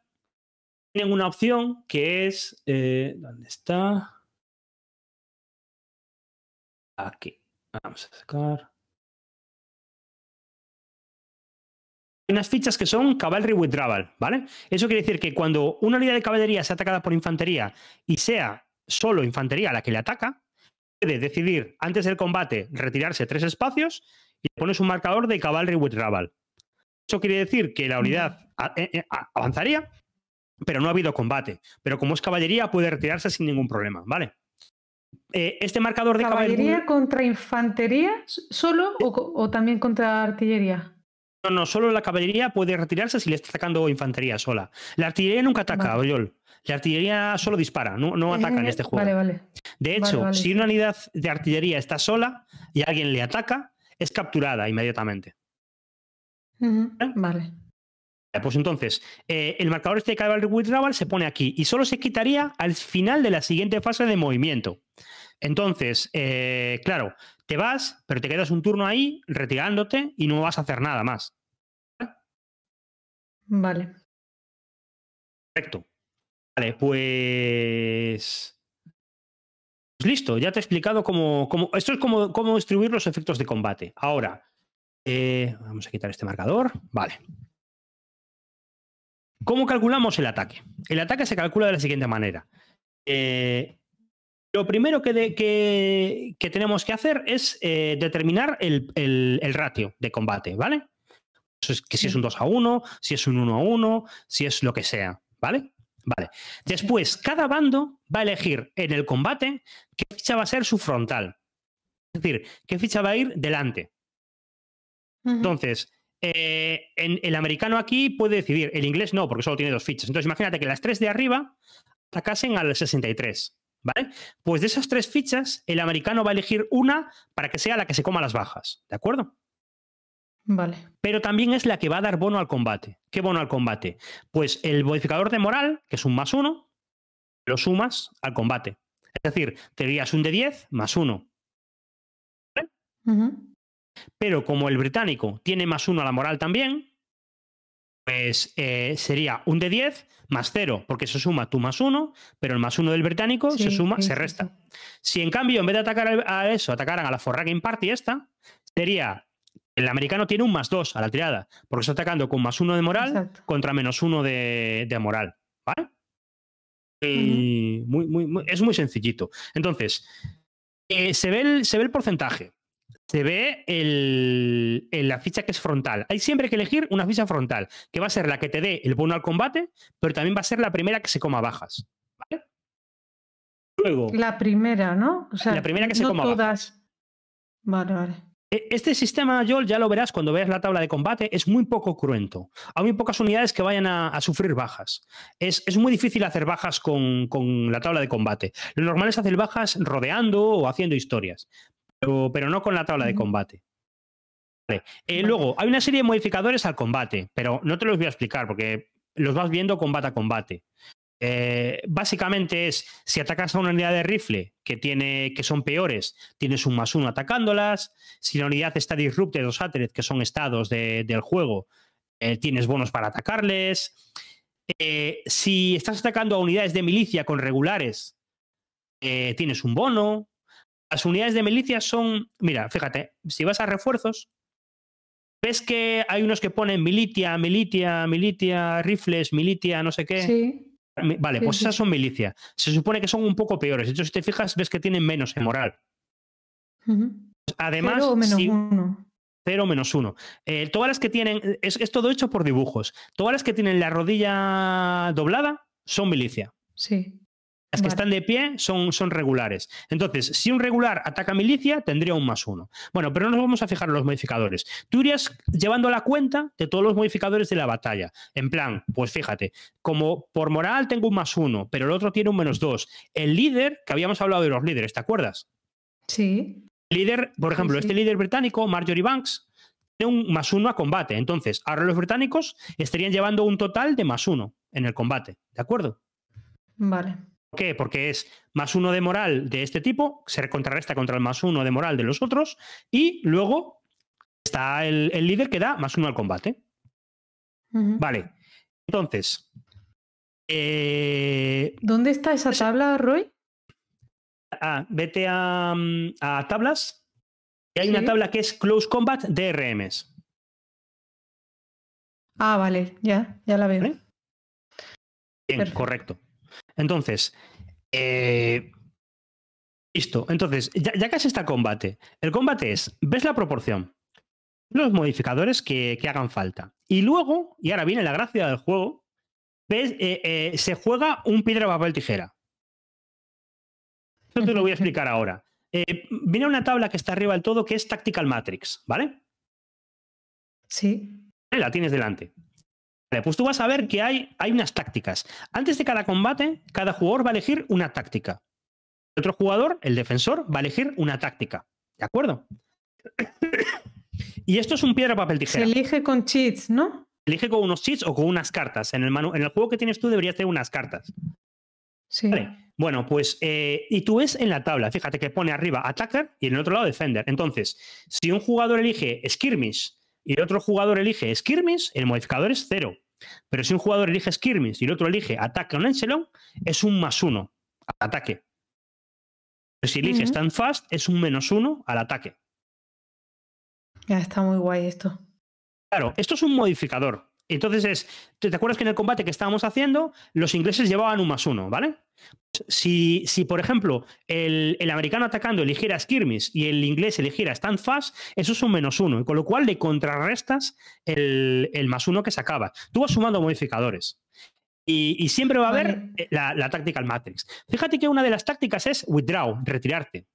tienen una opción que es. Eh, ¿Dónde está? Aquí. Vamos a sacar. Unas fichas que son Cavalry Withdrawal, ¿vale? Eso quiere decir que cuando una unidad de caballería sea atacada por infantería y sea solo infantería la que le ataca, puede decidir antes del combate retirarse tres espacios y pones un marcador de Cavalry Withdrawal. Eso quiere decir que la unidad eh, eh, avanzaría, pero no ha habido combate. Pero como es caballería, puede retirarse sin ningún problema, ¿vale? Eh, este marcador de caballería. contra infantería solo o también contra artillería? No, no, solo la caballería puede retirarse si le está atacando infantería sola. La artillería nunca ataca, vale. La artillería solo dispara, no, no ataca en este juego. Vale, vale. De hecho, si una unidad de artillería está sola y alguien le ataca, es capturada inmediatamente. Vale. Pues entonces, eh, el marcador este de Cavalry Withdrawal se pone aquí y solo se quitaría al final de la siguiente fase de movimiento. Entonces, eh, claro, te vas, pero te quedas un turno ahí retirándote y no vas a hacer nada más. Vale. Perfecto. Vale, pues... pues listo, ya te he explicado cómo... cómo... Esto es cómo, cómo distribuir los efectos de combate. Ahora, eh, vamos a quitar este marcador. Vale. ¿Cómo calculamos el ataque? El ataque se calcula de la siguiente manera. Eh, lo primero que, tenemos que hacer es eh, determinar el, ratio de combate, ¿vale? que si es un 2 a 1, si es un 1 a 1, si es lo que sea, ¿vale? Vale. Después, cada bando va a elegir en el combate qué ficha va a ser su frontal. Es decir, qué ficha va a ir delante. Entonces, eh, en, el americano aquí puede decidir, el inglés no, porque solo tiene dos fichas. Entonces, imagínate que las tres de arriba atacasen al 63. ¿Vale? Pues de esas tres fichas, el americano va a elegir una para que sea la que se coma las bajas, ¿de acuerdo? Vale. Pero también es la que va a dar bono al combate. ¿Qué bono al combate? Pues el modificador de moral, que es un más uno, lo sumas al combate. Es decir, te dirías un de 10 más uno. Pero como el británico tiene más uno a la moral también, pues eh, sería un de 10 más 0, porque se suma tú más 1, pero el más 1 del británico se suma, se resta. Si en cambio, en vez de atacar a eso, atacaran a la Forragging Party esta, sería el americano tiene un más 2 a la tirada, porque está atacando con más 1 de moral contra menos 1 de, moral. ¿Vale? Y muy, muy, es muy sencillito. Entonces, eh, se, ve el, se ve el porcentaje. Se ve el, la ficha que es frontal. Hay siempre que elegir una ficha frontal, que va a ser la que te dé el bono al combate, pero también va a ser la primera que se coma bajas. ¿Vale? Luego. La primera, ¿no? O sea, la primera que se coma bajas. Vale, vale. E, este sistema, Joel, ya lo verás cuando veas la tabla de combate, es muy poco cruento. Hay muy pocas unidades que vayan a, sufrir bajas. Es, muy difícil hacer bajas con, con, la tabla de combate. Lo normal es hacer bajas rodeando o haciendo historias pero, no con la tabla de combate. Eh, luego, hay una serie de modificadores al combate, pero no te los voy a explicar porque los vas viendo combate a combate. Eh, básicamente es si atacas a una unidad de rifle que, tiene, que son peores, tienes un más uno atacándolas. Si la unidad está disrupted o shattered, que son estados del juego, eh, tienes bonos para atacarles. si estás atacando a unidades de milicia con regulares, tienes un bono. Las unidades de milicia son, mira, fíjate, si vas a refuerzos, ves que hay unos que ponen militia, militia, militia, rifles, militia, no sé qué. Sí. Vale, pues esas son milicia. Se supone que son un poco peores. De hecho, si te fijas, ves que tienen menos en moral. Además, cero menos uno. Cero menos uno. Eh, todas las que tienen, es, es, todo hecho por dibujos. Todas las que tienen la rodilla doblada son milicia. Sí. Las que están de pie son, son, regulares. Entonces, si un regular ataca milicia, tendría un más uno. Bueno, pero no nos vamos a fijar en los modificadores. Tú irías llevando la cuenta de todos los modificadores de la batalla. En plan, pues fíjate, como por moral tengo un más uno, pero el otro tiene un menos dos. El líder, que habíamos hablado de los líderes, ¿te acuerdas? Sí. líder, por ejemplo, este líder británico, Marjorie Banks, tiene un más uno a combate. Entonces, ahora los británicos estarían llevando un total de más uno en el combate. ¿De acuerdo? Vale. ¿Por qué? Porque es más uno de moral de este tipo, se contrarresta contra el más uno de moral de los otros, y luego está el, líder que da más uno al combate. Vale. Entonces. Eh, ¿Dónde está esa tabla, Roy? Ah, vete a, tablas. Y hay una tabla que es Close Combat DRMs. Ah, vale, ya, ya la veo. Bien, correcto. Entonces, eh, listo. Entonces, ya, casi está combate. El combate es, ves la proporción, los modificadores que, hagan falta. Y luego, y ahora viene la gracia del juego, ves, eh, eh, se juega un piedra, papel, tijera. Esto te lo voy a explicar ahora. viene una tabla que está arriba del todo que es Tactical Matrix, ¿vale? Sí. La tienes delante. Vale, pues tú vas a ver que hay, hay unas tácticas. Antes de cada combate, cada jugador va a elegir una táctica. El otro jugador, el defensor, va a elegir una táctica. ¿De acuerdo? y esto es un piedra, papel, tijera. Se elige con cheats, ¿no? Elige con unos cheats o con unas cartas. En el, en el juego que tienes tú deberías tener unas cartas. Sí. Vale. Bueno, pues, eh, y tú ves en la tabla, fíjate que pone arriba attacker y en el otro lado defender. Entonces, si un jugador elige skirmish y el otro jugador elige skirmish, el modificador es cero. Pero si un jugador elige skirmish y el otro elige ataque o Echelon, es un más uno al ataque. Pero si elige stand fast, es un menos uno al ataque. Ya está muy guay esto. Claro, esto es un modificador. Entonces es, ¿te, acuerdas que en el combate que estábamos haciendo, los ingleses llevaban un más uno, ¿vale? Si, si por ejemplo, el, americano atacando eligiera skirmish y el inglés eligiera stand fast, eso es un menos uno, y con lo cual le contrarrestas el, más uno que sacaba. Tú vas sumando modificadores. Y, siempre va a haber eh, la, la tactical matrix. Fíjate que una de las tácticas es withdraw, retirarte.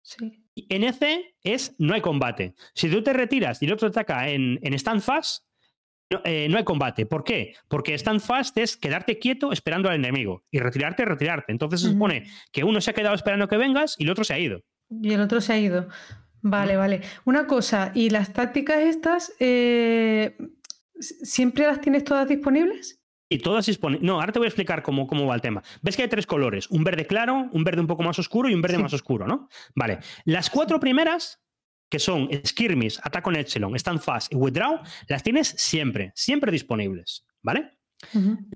Sí. En EC es no hay combate. Si tú te retiras y el otro ataca en, en stand fast, eh, no, hay combate. ¿Por qué? Porque stand fast es quedarte quieto esperando al enemigo y retirarte, retirarte. Entonces se supone que uno se ha quedado esperando que vengas y el otro se ha ido. Y el otro se ha ido. Vale, vale. Una cosa, ¿y las tácticas estas eh, siempre las tienes todas disponibles? Y todas disponibles. No, ahora te voy a explicar cómo, cómo va el tema. Ves que hay tres colores: un verde claro, un verde un poco más oscuro y un verde más oscuro, ¿no? Vale. Las cuatro primeras que son Skirmish, Attack on Echelon, Stand Fast y Withdraw, las tienes siempre, siempre disponibles, ¿vale?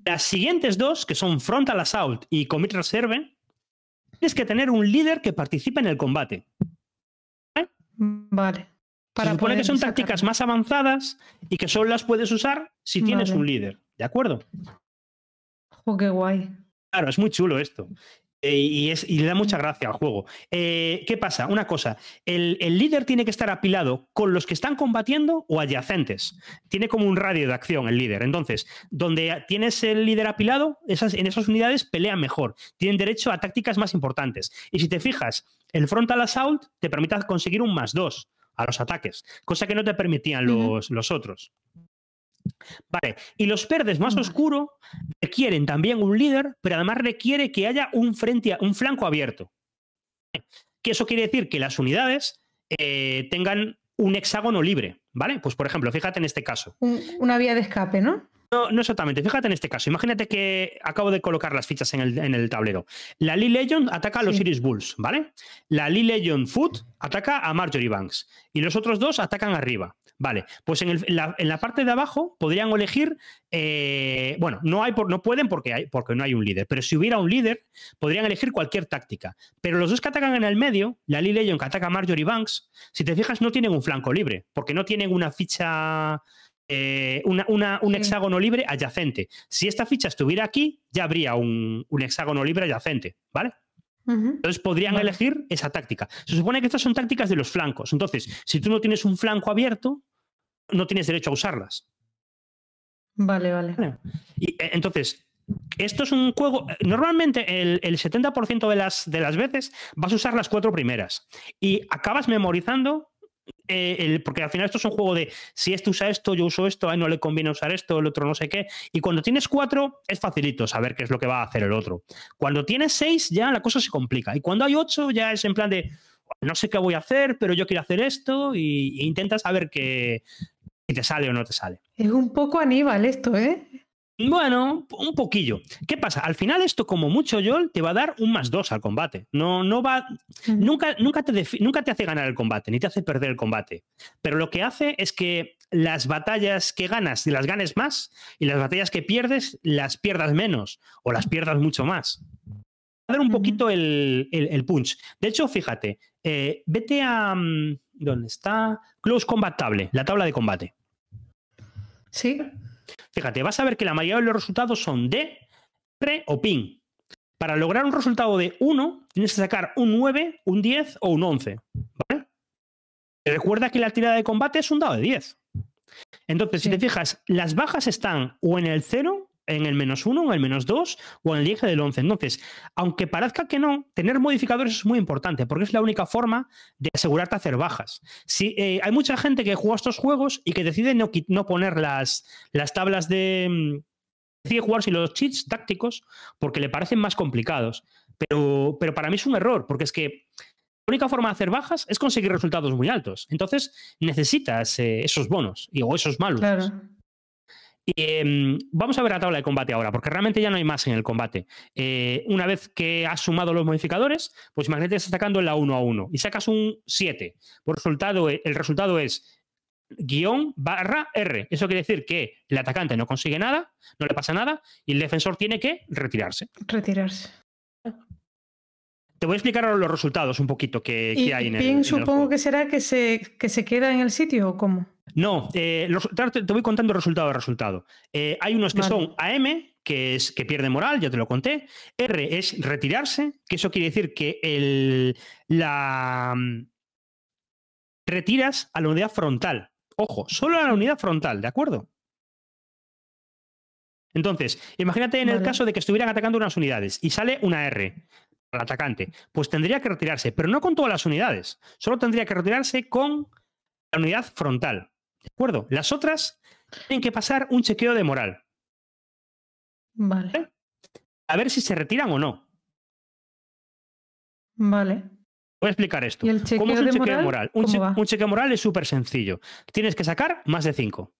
Las siguientes dos, que son Frontal Assault y Commit Reserve, tienes que tener un líder que participe en el combate. Vale. Se supone que son tácticas más avanzadas y que solo las puedes usar si tienes un líder, ¿de acuerdo? qué guay. Claro, es muy chulo esto. Eh, y, es, y, le da mucha gracia al juego. Eh, ¿Qué pasa? Una cosa, el, líder tiene que estar apilado con los que están combatiendo o adyacentes. Tiene como un radio de acción el líder. Entonces, donde tienes el líder apilado, esas, en esas unidades pelean mejor. Tienen derecho a tácticas más importantes. Y si te fijas, el frontal assault te permite conseguir un más dos a los ataques, cosa que no te permitían los, los otros. Vale, y los verdes más oscuros requieren también un líder, pero además requiere que haya un, frente, un flanco abierto. Que eso quiere decir que las unidades eh, tengan un hexágono libre, ¿vale? Pues por ejemplo, fíjate en este caso. una vía de escape, ¿no? No, no exactamente. Fíjate en este caso. Imagínate que acabo de colocar las fichas en el, tablero. La Lee Legend ataca a los Iris Bulls, ¿vale? La Lee Legend Foot ataca a Marjorie Banks. Y los otros dos atacan arriba. Vale, pues en, la, parte de abajo podrían elegir, eh, bueno, no, hay no pueden porque, hay, porque no hay un líder, pero si hubiera un líder, podrían elegir cualquier táctica. Pero los dos que atacan en el medio, la Lee Legend que ataca a Marjorie Banks, si te fijas, no tienen un flanco libre, porque no tienen una ficha eh, un hexágono libre adyacente. Si esta ficha estuviera aquí, ya habría un, hexágono libre adyacente, ¿vale? Entonces podrían elegir esa táctica. Se supone que estas son tácticas de los flancos. Entonces, si tú no tienes un flanco abierto, no tienes derecho a usarlas. Vale, vale. Y, eh, entonces, esto es un juego. Normalmente el, el 70% de las, de las veces vas a usar las cuatro primeras y acabas memorizando eh, porque al final esto es un juego de si este usa esto, yo uso esto, a él no le conviene usar esto, el otro no sé qué. Y cuando tienes cuatro, es facilito saber qué es lo que va a hacer el otro. Cuando tienes seis, ya la cosa se complica. Y cuando hay ocho, ya es en plan de no sé qué voy a hacer, pero yo quiero hacer esto, y, intentas saber qué si te sale o no te sale. Es un poco Aníbal esto, ¿eh? Bueno, un poquillo. ¿Qué pasa? Al final esto, como mucho Joel, te va a dar un más dos al combate. No, no va. Nunca, nunca, te nunca te hace ganar el combate, ni te hace perder el combate. Pero lo que hace es que las batallas que ganas, las ganes más, y las batallas que pierdes, las pierdas menos, o las pierdas mucho más. Va a dar un poquito el, punch. De hecho, fíjate, eh, vete a. Mm, ¿Dónde está? Close Combat Table, la tabla de combate. Sí. Fíjate, vas a ver que la mayoría de los resultados son D, R o PIN. Para lograr un resultado de 1, tienes que sacar un 9, un 10 o un 11. ¿vale? Recuerda que la tirada de combate es un dado de 10. Entonces, si te fijas, las bajas están o en el 0 en el menos 1, en el menos 2 o en el eje del 11. Entonces, aunque parezca que no, tener modificadores es muy importante porque es la única forma de asegurarte hacer bajas. Si, eh, hay mucha gente que juega estos juegos y que decide no, no poner las, las tablas de... Mm, decide jugarse los cheats tácticos porque le parecen más complicados. Pero, pero para mí es un error porque es que la única forma de hacer bajas es conseguir resultados muy altos. Entonces necesitas eh, esos bonos o esos malos. Claro. Em, vamos a ver la tabla de combate ahora, porque realmente ya no hay más en el combate. Eh, una vez que has sumado los modificadores, pues imagínate estás atacando en la 1 a 1 y sacas un 7. Por resultado, el resultado es guion barra R. Eso quiere decir que el atacante no consigue nada, no le pasa nada y el defensor tiene que retirarse. Retirarse. Te voy a explicar ahora los resultados un poquito que, hay en el. supongo que será que se, que se queda en el sitio o cómo. No, eh, te voy contando resultado a resultado. Eh, hay unos que son AM, que es que pierde moral, ya te lo conté. R es retirarse, que eso quiere decir que el, la mm, retiras a la unidad frontal. Ojo, solo a la unidad frontal, ¿de acuerdo? Entonces, imagínate en el caso de que estuvieran atacando unas unidades y sale una R atacante, pues tendría que retirarse, pero no con todas las unidades, solo tendría que retirarse con la unidad frontal. ¿De acuerdo? Las otras tienen que pasar un chequeo de moral. Vale. A ver si se retiran o no. Vale. Voy a explicar esto. ¿Cómo es un chequeo de moral? Un, chequeo moral es súper sencillo. Tienes que sacar más de 5.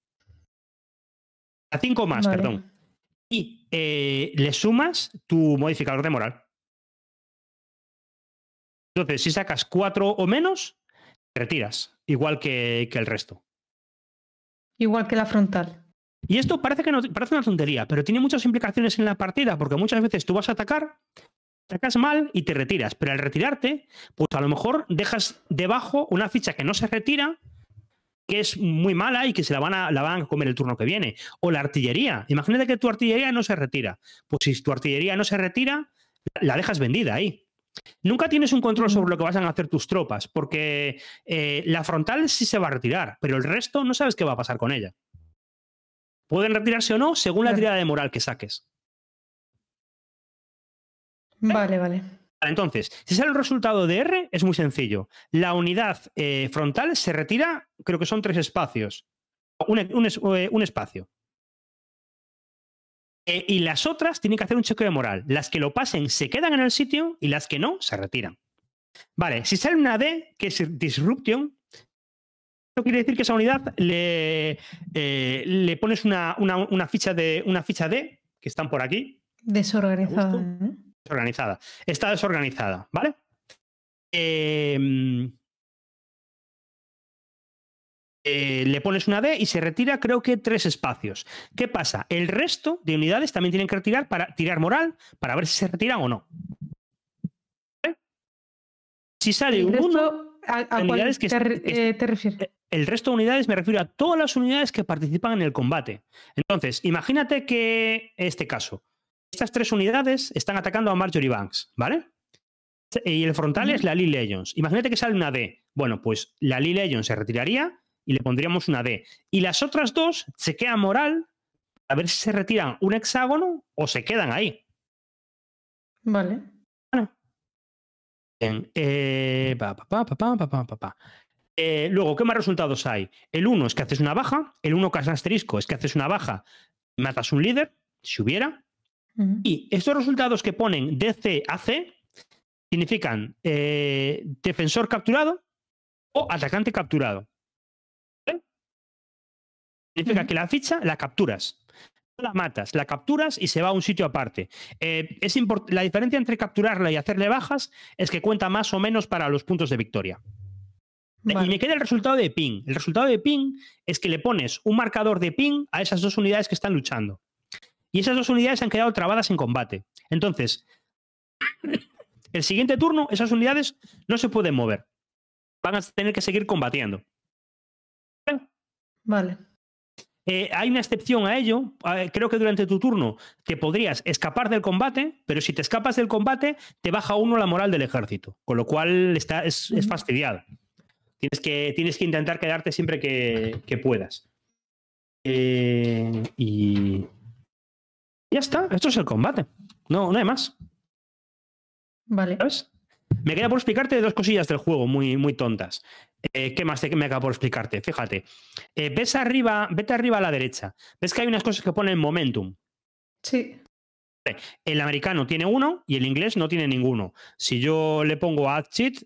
A 5 más, perdón. Y eh, le sumas tu modificador de moral. Entonces, si sacas 4 o menos, te retiras, igual que el resto. Igual que la frontal. Y esto parece que no, parece una tontería, pero tiene muchas implicaciones en la partida, porque muchas veces tú vas a atacar, atacas mal y te retiras, pero al retirarte, pues a lo mejor dejas debajo una ficha que no se retira, que es muy mala y que se la van a, la van a comer el turno que viene. O la artillería. Imagínate que tu artillería no se retira. Pues si tu artillería no se retira, la dejas vendida ahí. Nunca tienes un control sobre lo que van a hacer tus tropas, porque eh, la frontal sí se va a retirar, pero el resto no sabes qué va a pasar con ella. Pueden retirarse o no según la tirada de moral que saques. Vale, vale. Entonces, si sale el resultado de R, es muy sencillo. La unidad eh, frontal se retira, creo que son tres espacios. Un, eh, espacio. Eh, y las otras tienen que hacer un chequeo moral. Las que lo pasen se quedan en el sitio y las que no se retiran. Vale, si sale una D, que es Disruption, eso quiere decir que esa unidad le, le pones una, ficha de, una ficha D, que están por aquí. Desorganizada desorganizada. Está desorganizada, ¿vale? Em, eh, le pones una D y se retira creo que tres espacios. ¿Qué pasa? El resto de unidades también tienen que retirar para tirar moral para ver si se retiran o no. Si sale uno, ¿A, unidades que, eh, te, refieres? Eh, el resto de unidades me refiero a todas las unidades que participan en el combate. Entonces, imagínate que este caso, estas tres unidades están atacando a Marjorie Banks, ¿vale? Y el frontal es la Lee Legends. Imagínate que sale una D. Bueno, pues la Lee Legends se retiraría y le pondríamos una D. Y las otras dos se quedan moral a ver si se retiran un hexágono o se quedan ahí. Vale. Bien. Eh, eh, luego, ¿qué más resultados hay? El 1 es que haces una baja, el 1 que asterisco es que haces una baja matas un líder, si hubiera. Y estos resultados que ponen DC-AC significan eh, defensor capturado o atacante capturado. Significa que la ficha la capturas. No la matas, la capturas y se va a un sitio aparte. Eh, es la diferencia entre capturarla y hacerle bajas es que cuenta más o menos para los puntos de victoria. Y me queda el resultado de ping. El resultado de ping es que le pones un marcador de ping a esas dos unidades que están luchando. Y esas dos unidades han quedado trabadas en combate. Entonces, el siguiente turno, esas unidades no se pueden mover. Van a tener que seguir combatiendo. Vale. Eh, hay una excepción a ello. Eh, creo que durante tu turno te podrías escapar del combate, pero si te escapas del combate, te baja uno la moral del ejército, con lo cual está, es, fastidiado. Tienes que, tienes que intentar quedarte siempre que, puedas. Eh, y ya está, esto es el combate. No, no hay más. Vale. ¿Sabes? Me queda por explicarte dos cosillas del juego muy, muy tontas. Eh, ¿Qué más me queda por explicarte? Fíjate. Eh, ves arriba, vete arriba a la derecha. ¿Ves que hay unas cosas que ponen momentum? Sí. El americano tiene uno y el inglés no tiene ninguno. Si yo le pongo add cheat,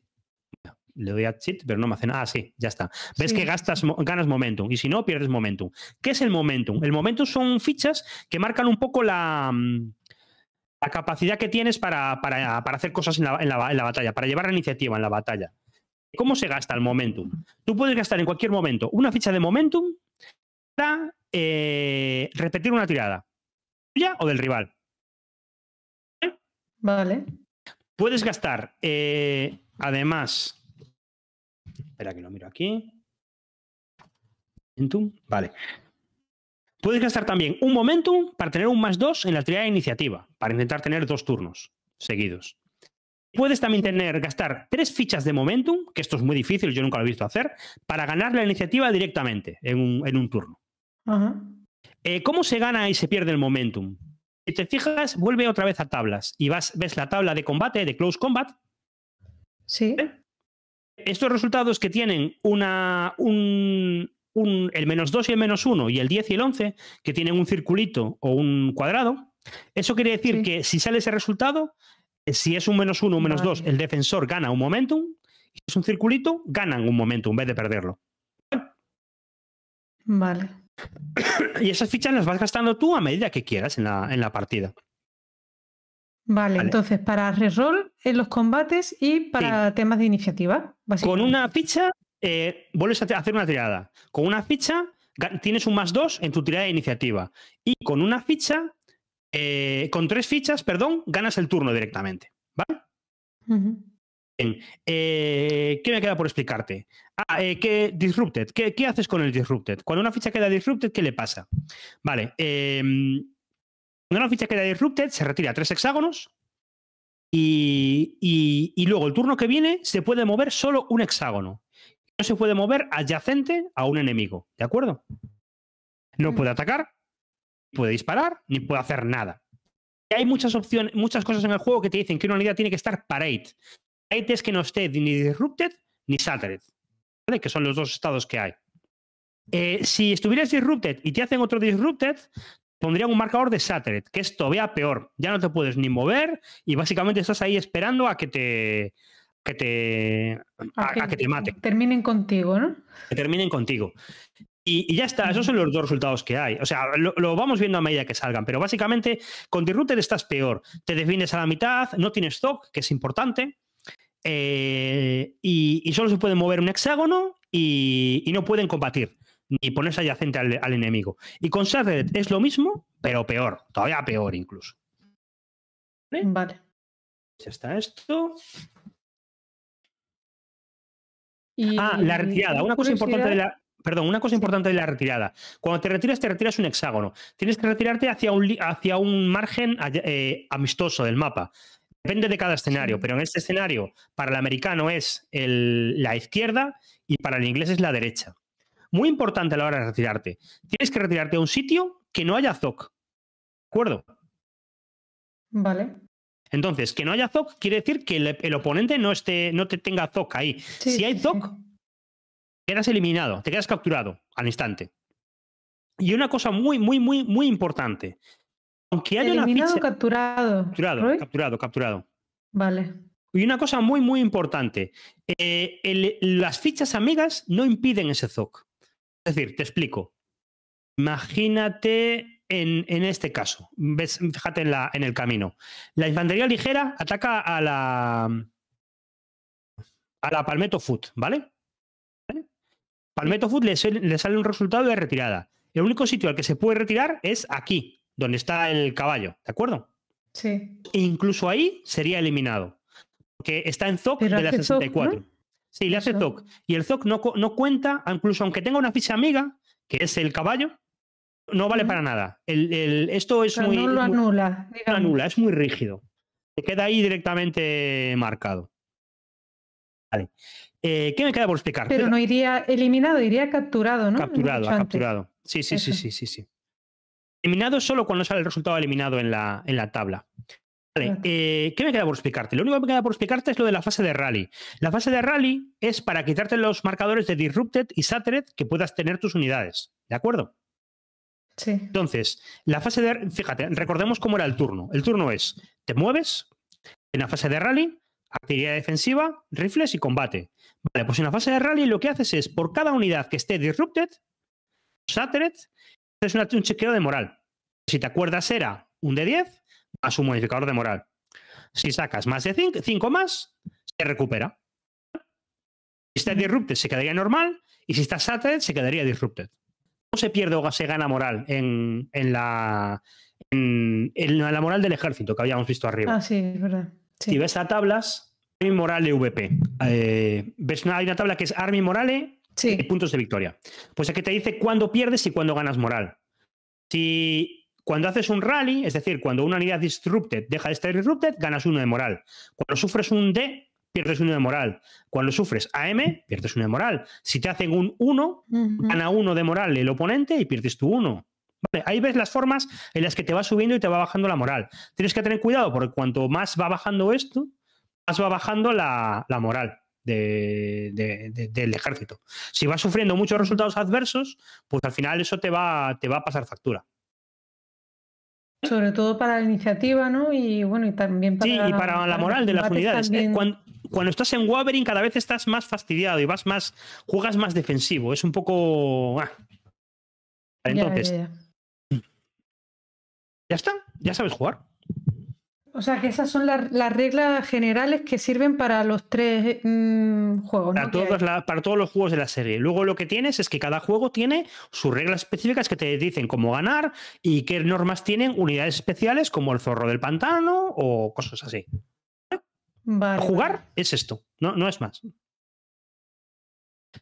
le doy a cheat, pero no me hace nada. Ah, sí, ya está. Ves que gastas, ganas momentum y si no, pierdes momentum. ¿Qué es el momentum? El momentum son fichas que marcan un poco la, mm, la capacidad que tienes para, para, hacer cosas en la, en, la, batalla, para llevar la iniciativa en la batalla. ¿Cómo se gasta el momentum? Tú puedes gastar en cualquier momento una ficha de momentum para eh, repetir una tirada, tuya o del rival. Vale. Puedes gastar, eh, además, Espera que lo miro aquí. Momentum. Vale. Puedes gastar también un momentum para tener un más dos en la tirada de iniciativa, para intentar tener dos turnos seguidos. Puedes también tener, gastar tres fichas de momentum, que esto es muy difícil, yo nunca lo he visto hacer, para ganar la iniciativa directamente en un, turno. Eh, ¿Cómo se gana y se pierde el momentum? Si te fijas, vuelve otra vez a tablas y vas, ves la tabla de combate, de close combat. Sí. ¿Eh? estos resultados que tienen una, un, el menos 2 y el menos 1 y el 10 y el 11, que tienen un circulito o un cuadrado, eso quiere decir que si sale ese resultado, eh, si es un menos 1 o un menos 2, el defensor gana un momentum, y si es un circulito, ganan un momentum en vez de perderlo. Vale. Y esas fichas las vas gastando tú a medida que quieras en la, en la partida. Vale, entonces para reroll en los combates y para temas de iniciativa. Con una ficha eh, vuelves a hacer una tirada. Con una ficha tienes un más dos en tu tirada de iniciativa. Y con una ficha, eh, con tres fichas, perdón, ganas el turno directamente. ¿Vale? Bien. Eh, ¿Qué me queda por explicarte? Ah, ¿qué, Disrupted. ¿Qué, ¿Qué, haces con el Disrupted? Cuando una ficha queda Disrupted, ¿qué le pasa? Vale. Em, cuando una ficha queda disrupted, se retira tres hexágonos Y, y- y luego el turno que viene se puede mover solo un hexágono. No se puede mover adyacente a un enemigo. ¿De acuerdo? No Mm. puede atacar, puede disparar, ni puede hacer nada. Y hay muchas opciones, muchas cosas en el juego que te dicen que una unidad tiene que estar parade. Parade es que no esté ni disrupted ni shattered, ¿vale? que son los dos estados que hay. Eh, si estuvieras disrupted y te hacen otro disrupted, pondrían un marcador de shattered, que es todavía peor. Ya no te puedes ni mover y básicamente estás ahí esperando a que te que te a, a que te maten Terminen contigo, ¿no? que terminen contigo. Y, y ya está, esos son los dos resultados que hay. O sea, lo, lo vamos viendo a medida que salgan, pero básicamente con Disrupted estás peor. Te defines a la mitad, no tienes stock, que es importante, eh, y, y solo se puede mover un hexágono y, y no pueden combatir, ni ponerse adyacente al, al enemigo. Y con Shattered es lo mismo, pero peor, todavía peor incluso. ¿Vale? Vale. Ya está esto. Y- Ah, la retirada. Una cosa importante de la. Perdón, una cosa importante de la retirada. Cuando te retiras, te retiras un hexágono. Tienes que retirarte hacia un, hacia un margen eh, amistoso del mapa. Depende de cada escenario, pero en este escenario, para el americano es el- la izquierda y para el inglés es la derecha. Muy importante a la hora de retirarte. Tienes que retirarte a un sitio que no haya ZOC. ¿De acuerdo? Vale. Entonces, que no haya ZOC quiere decir que el, el oponente no, esté, no te tenga ZOC ahí. Sí, si hay ZOC, quedas eliminado, te quedas capturado al instante. Y una cosa muy, muy, muy, muy importante. Aunque haya una Eliminado ficha. capturado. Capturado, Roy? capturado, capturado. Vale. Y una cosa muy, muy importante. eh, el- las fichas amigas no impiden ese ZOC. Es decir, te explico. Imagínate en, en este caso. Ves, fíjate en, la, en el camino. La infantería ligera ataca a la. a la Palmetto Foot, ¿vale? ¿Vale? Palmetto Foot le, sale un resultado de retirada. El único sitio al que se puede retirar es aquí, donde está el caballo, ¿de acuerdo? Sí. E incluso ahí sería eliminado. Porque está en ZOC Pero de la hace ZOC, 64. ¿no? Sí, le hace. ZOC. Y el ZOC no, no cuenta, incluso aunque tenga una ficha amiga, que es el caballo, no vale para nada. El- el- esto es muy. no lo muy- anula. no anula, es muy rígido. Se queda ahí directamente marcado. Vale. Eh, ¿Qué me queda por explicar? Pero no iría eliminado, iría capturado, ¿no? Capturado, capturado. Sí, sí, sí, sí, sí, sí. Eliminado solo cuando sale el resultado eliminado en la, en la tabla. Vale, Claro. eh, ¿qué me queda por explicarte? Lo único que me queda por explicarte es lo de la fase de rally. La fase de rally es para quitarte los marcadores de Disrupted y Shattered que puedas tener tus unidades. ¿De acuerdo? Sí. Entonces, la fase de. Fíjate, recordemos cómo era el turno. El turno es: te mueves en la fase de rally, actividad defensiva, rifles y combate. Vale, pues en la fase de rally lo que haces es, por cada unidad que esté disrupted, shattered, haces un chequeo de moral. Si te acuerdas, era un de 10 más un modificador de moral. Si sacas más de 5 más, se recupera. Si está disrupted, se quedaría normal. Y si está shattered, se quedaría disrupted se pierde o se gana moral en, en la, en, en la moral del ejército que habíamos visto arriba. Ah, sí, es verdad. Sí. Si ves a tablas, Army Morale VP. Eh, ves una, hay una tabla que es Army Morale y Sí. puntos de victoria. Pues aquí te dice cuándo pierdes y cuándo ganas moral. Si cuando haces un rally, es decir, cuando una unidad disrupted deja de estar disrupted, ganas uno de moral. Cuando sufres un D, pierdes uno de moral. Cuando sufres AM, pierdes uno de moral. Si te hacen un 1, Ujú. gana uno de moral el oponente y pierdes tu uno. Vale, ahí ves las formas en las que te va subiendo y te va bajando la moral. Tienes que tener cuidado porque cuanto más va bajando esto, más va bajando la, la moral de- de- de- del ejército. Si vas sufriendo muchos resultados adversos, pues al final eso te va, te va a pasar factura. Sobre todo para la iniciativa, ¿no? Y bueno, y también para. Sí, y para la moral de las unidades. Eh, también. Cuando, cuando estás en Wavering cada vez estás más fastidiado y vas más, juegas más defensivo. Es un poco... ah. Entonces, ya, ya. ya está, ya sabes jugar. O sea, que esas son las, las reglas generales que sirven para los tres mm, juegos, Para ¿no? Todos, la- para todos los juegos de la serie. Luego lo que tienes es que cada juego tiene sus reglas específicas que te dicen cómo ganar y qué normas tienen unidades especiales como el zorro del pantano o cosas así. Vale, Jugar es esto, no, no es más.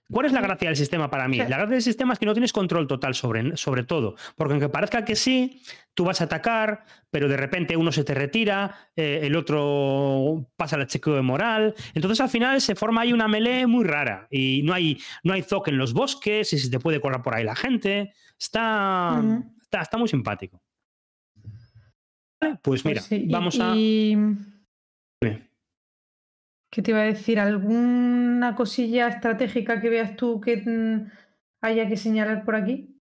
¿Cuál es la gracia del sistema para mí? La gracia del sistema es que no tienes control total sobre, sobre todo. Porque aunque parezca que sí, tú vas a atacar, pero de repente uno se te retira, eh, el otro pasa el chequeo de moral. Entonces al final se forma ahí una melee muy rara. Y no hay, no hay zoc en los bosques y se te puede correr por ahí la gente. Está, está, muy simpático. Pues, pues mira, vamos a. ¿Qué te iba a decir? ¿Alguna cosilla estratégica que veas tú que mm, haya que señalar por aquí?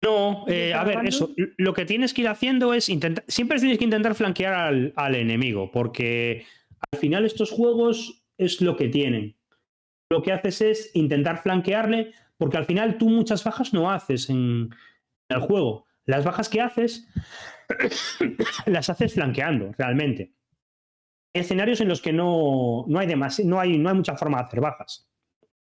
No, eh, a ver, eso. Lo que tienes que ir haciendo es intentar. Siempre tienes que intentar flanquear al, al, enemigo, porque al final estos juegos es lo que tienen. Lo que haces es intentar flanquearle, porque al final tú muchas bajas no haces en el juego. Las bajas que haces las haces flanqueando, realmente escenarios en los que no, no, hay, no, hay, no hay mucha forma de hacer bajas.